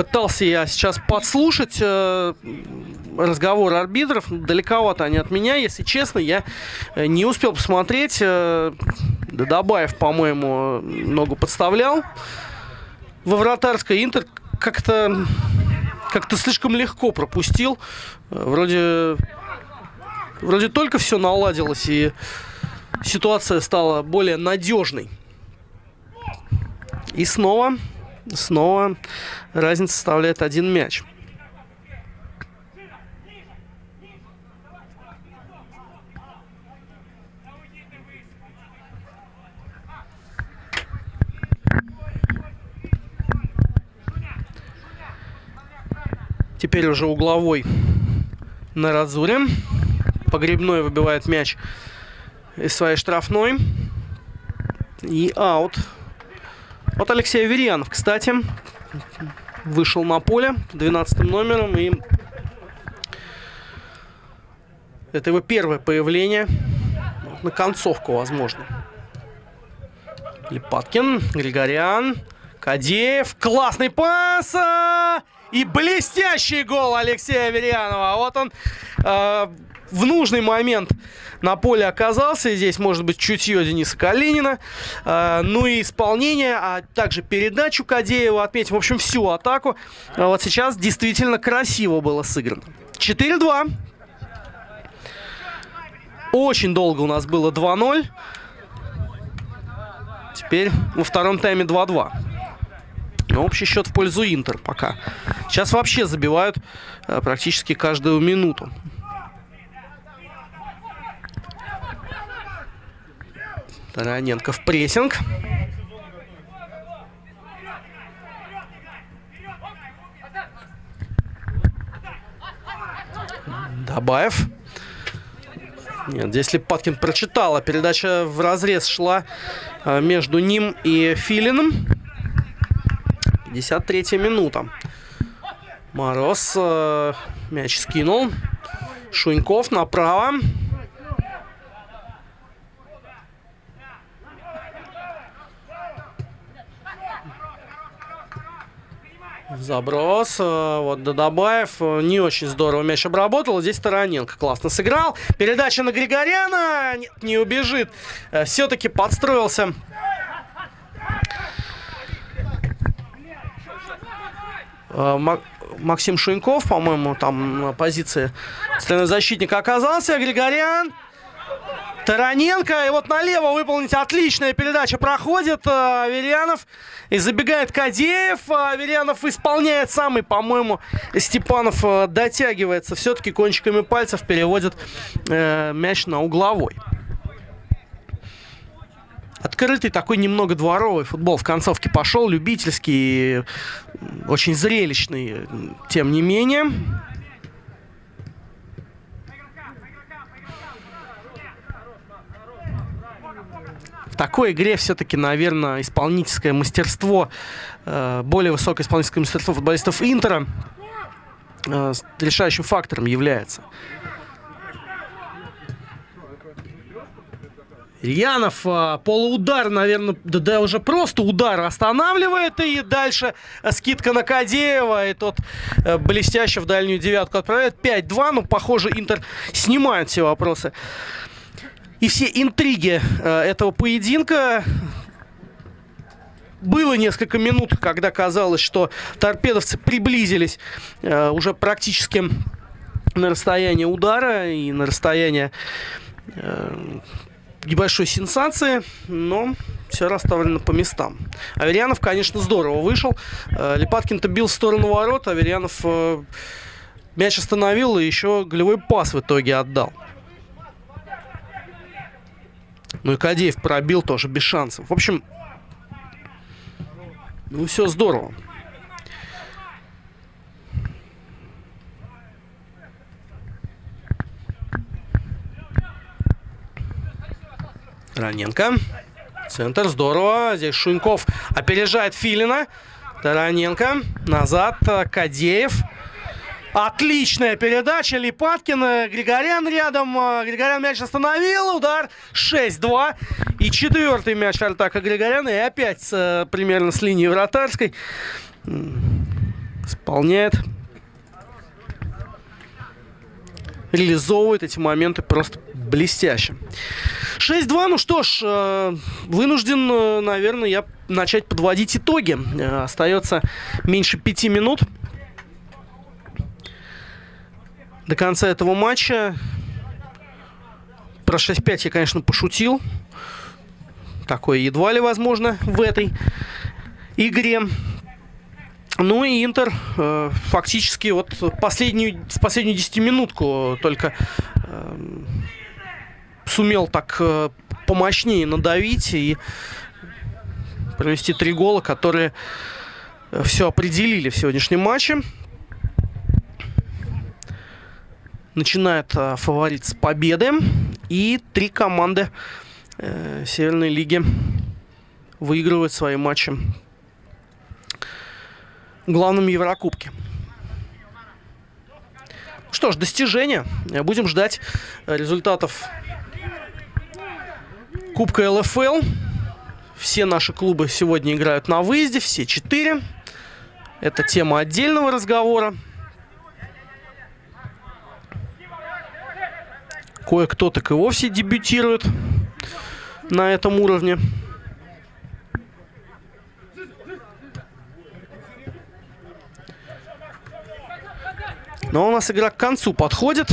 Speaker 1: Пытался я сейчас подслушать э, разговор арбитров. Далековато они от меня, если честно. Я э, не успел посмотреть. Э, Дадабаев, по-моему, ногу подставлял. Во вратарской Интер как-то как-то слишком легко пропустил. Вроде, вроде только все наладилось, и ситуация стала более надежной. И снова снова разница составляет один мяч. Теперь уже угловой на Разуре. Погребной выбивает мяч из своей штрафной. И аут вот Алексей Аверьянов, кстати, вышел на поле 12 номером. И это его первое появление. На концовку, возможно. Липаткин, Григорян, Кадеев. Классный пас! И блестящий гол Алексея Аверьянова. Вот он э, в нужный момент на поле оказался. Здесь может быть чутье Дениса Калинина. Э, ну и исполнение, а также передачу Кадеева отметим. В общем, всю атаку. А вот сейчас действительно красиво было сыграно. 4-2. Очень долго у нас было 2-0. Теперь во втором тайме 2-2. Но общий счет в пользу Интер пока. Сейчас вообще забивают э, практически каждую минуту. Тараненко в прессинг. Добаев. Нет, здесь Липаткин прочитал, а передача в разрез шла э, между ним и Филиным. 53 минута. Мороз э, мяч скинул. Шуньков направо. Заброс. Э, вот Дадабаев э, не очень здорово мяч обработал. Здесь Тараненко классно сыграл. Передача на Григоряна. Нет, не убежит. Э, Все-таки подстроился. Максим Шуньков, по-моему, там на позиции защитника оказался. Григорян. Тараненко. И вот налево выполнить отличная передача проходит э, Аверьянов. И забегает Кадеев. Аверьянов исполняет самый, по-моему, Степанов э, дотягивается. Все-таки кончиками пальцев переводит э, мяч на угловой. Открытый такой немного дворовый футбол в концовке пошел. Любительский, очень зрелищный, тем не менее. Такой игре все-таки, наверное, исполнительское мастерство, э, более высокое исполнительское мастерство футболистов Интера э, решающим фактором является. Ильянов э, полуудар, наверное, да, да уже просто удар останавливает. И дальше скидка на Кадеева. И тот блестяще в дальнюю девятку отправляет. 5-2. Ну, похоже, Интер снимает все вопросы и все интриги э, этого поединка было несколько минут, когда казалось, что торпедовцы приблизились э, уже практически на расстояние удара и на расстояние э, небольшой сенсации, но все расставлено по местам. Аверьянов, конечно, здорово вышел. Э, Липаткин-то бил в сторону ворот, Аверьянов э, мяч остановил и еще голевой пас в итоге отдал. Ну и Кадеев пробил тоже без шансов. В общем, ну все здорово. Раненко. Центр, здорово. Здесь Шуньков опережает Филина. Тараненко. Назад. Кадеев. Отличная передача. Липаткин, Григорян рядом. Григорян мяч остановил. Удар 6-2. И четвертый мяч атака Григоряна. И опять с, примерно с линии вратарской. Исполняет. Реализовывает эти моменты просто блестяще. 6-2. Ну что ж, э, вынужден, э, наверное, я начать подводить итоги. Э, остается меньше пяти минут до конца этого матча. Про 6-5 я, конечно, пошутил. Такое едва ли возможно в этой игре. Ну и Интер э, фактически вот последнюю, в последнюю десятиминутку только э, сумел так э, помощнее надавить и провести три гола, которые все определили в сегодняшнем матче начинает э, фаворит с победы. И три команды э, Северной лиги выигрывают свои матчи в главном Еврокубке. Что ж, достижения. Будем ждать результатов Кубка ЛФЛ. Все наши клубы сегодня играют на выезде, все четыре. Это тема отдельного разговора. Кое-кто так и вовсе дебютирует на этом уровне. Но у нас игра к концу подходит.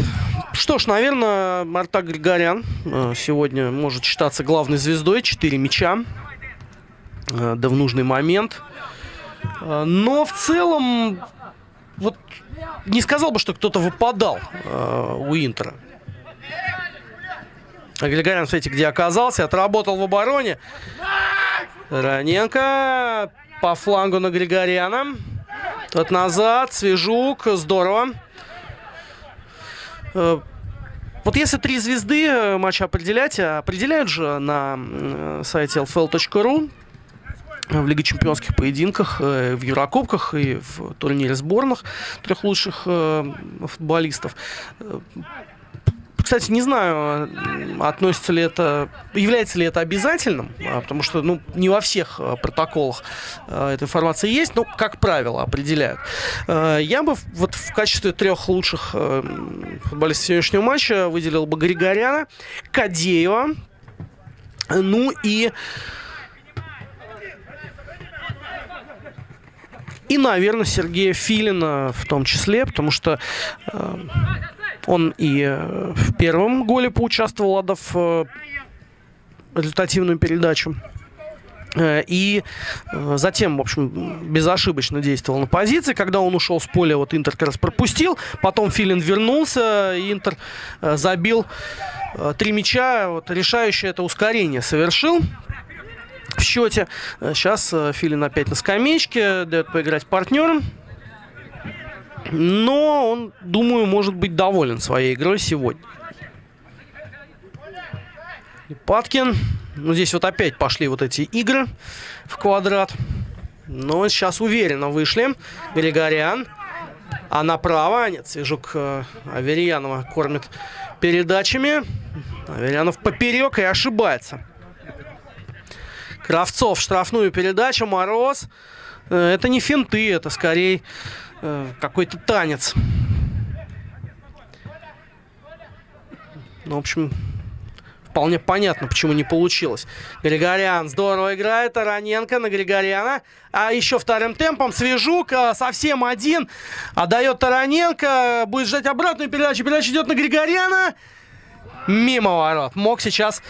Speaker 1: Что ж, наверное, Мартак Григорян э, сегодня может считаться главной звездой. Четыре мяча. Э, да в нужный момент. Э, но в целом, вот не сказал бы, что кто-то выпадал у Интера. Григорян, смотрите, где оказался, отработал в обороне. Раненко по флангу на Григоряна. Тот назад, Свежук, здорово. Э, вот если три звезды э, матча определять, определяют же на э, сайте lfl.ru в Лиге чемпионских поединках, в Еврокубках и в турнире сборных трех лучших футболистов кстати, не знаю, относится ли это, является ли это обязательным, а, потому что, ну, не во всех а, протоколах а, эта информация есть, но, как правило, определяют. Я бы вот в качестве трех лучших футболистов сегодняшнего матча выделил бы Григоряна, Кадеева, ну и и, наверное, Сергея Филина в том числе, потому что он и э, в первом голе поучаствовал, отдав э, результативную передачу. Э, и затем, в общем, безошибочно действовал на позиции. Когда он ушел с поля, вот Интер как раз пропустил. Потом Филин вернулся, Интер забил три мяча. Вот решающее это ускорение совершил в счете. Сейчас Филин опять на скамеечке, дает поиграть партнером. Но он, думаю, может быть доволен своей игрой сегодня. Паткин. Ну, здесь вот опять пошли вот эти игры в квадрат. Но сейчас уверенно вышли. Григорян. А направо, нет, Свежук э, Аверьянова кормит передачами. Аверьянов поперек и ошибается. Кравцов штрафную передачу. Мороз. Э, это не финты, это скорее Э, какой-то танец. Ну, в общем, вполне понятно, почему не получилось. Григорян здорово играет. Тараненко на Григоряна. А еще вторым темпом Свежук э, совсем один. Отдает Тараненко. Будет ждать обратную передачу. Передача идет на Григоряна. Мимо ворот. Мог сейчас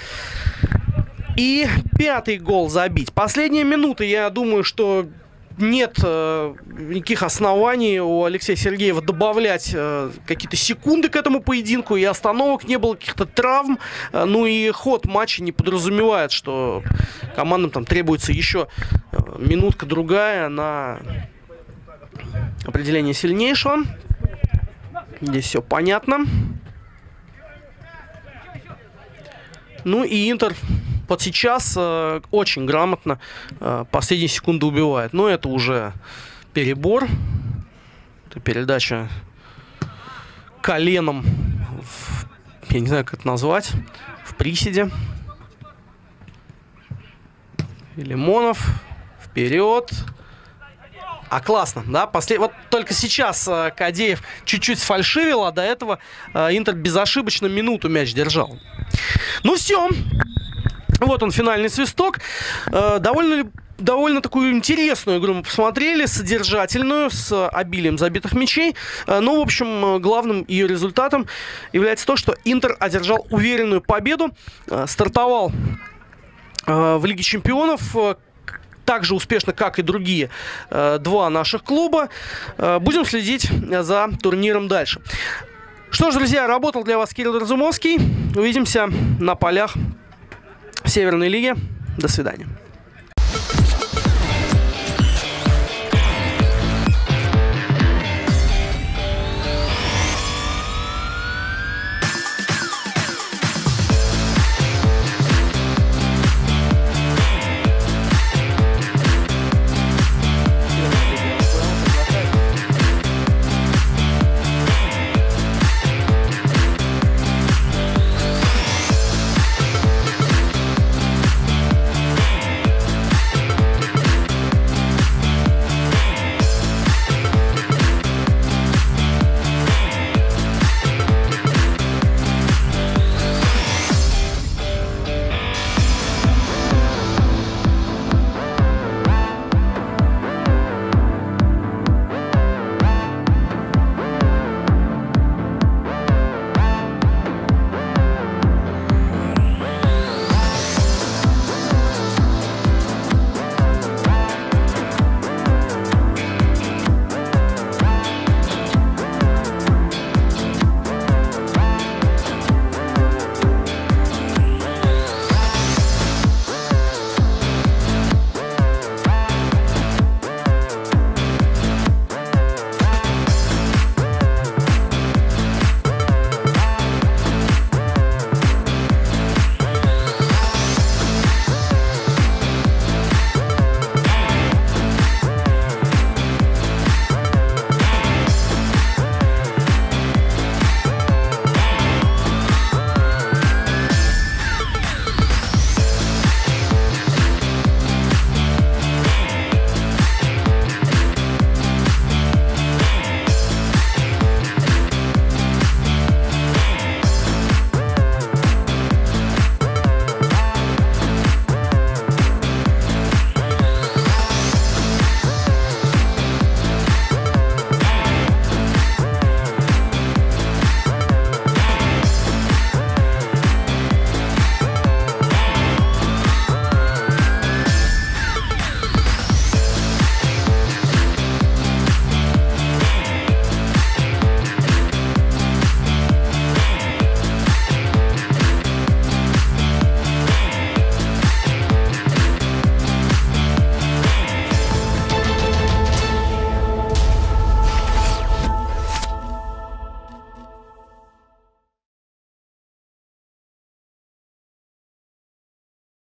Speaker 1: и пятый гол забить. Последние минуты, я думаю, что нет э, никаких оснований у Алексея Сергеева добавлять э, какие-то секунды к этому поединку, и остановок не было, каких-то травм. Э, ну и ход матча не подразумевает, что командам там требуется еще минутка-другая на определение сильнейшего. Здесь все понятно. Ну и Интер вот сейчас э, очень грамотно э, последние секунды убивает. Но это уже перебор. Это передача коленом, в, я не знаю, как это назвать, в приседе. Лимонов вперед. А классно, да? После... Вот только сейчас э, Кадеев чуть-чуть сфальшивил, а до этого э, Интер безошибочно минуту мяч держал. Ну все, вот он, финальный свисток. Э, довольно довольно такую интересную игру мы посмотрели, содержательную, с обилием забитых мячей. Э, но, в общем, главным ее результатом является то, что Интер одержал уверенную победу, э, стартовал в Лиге чемпионов, так же успешно, как и другие два наших клуба. Будем следить за турниром дальше. Что ж, друзья, работал для вас Кирилл Разумовский. Увидимся на полях Северной Лиге. До свидания.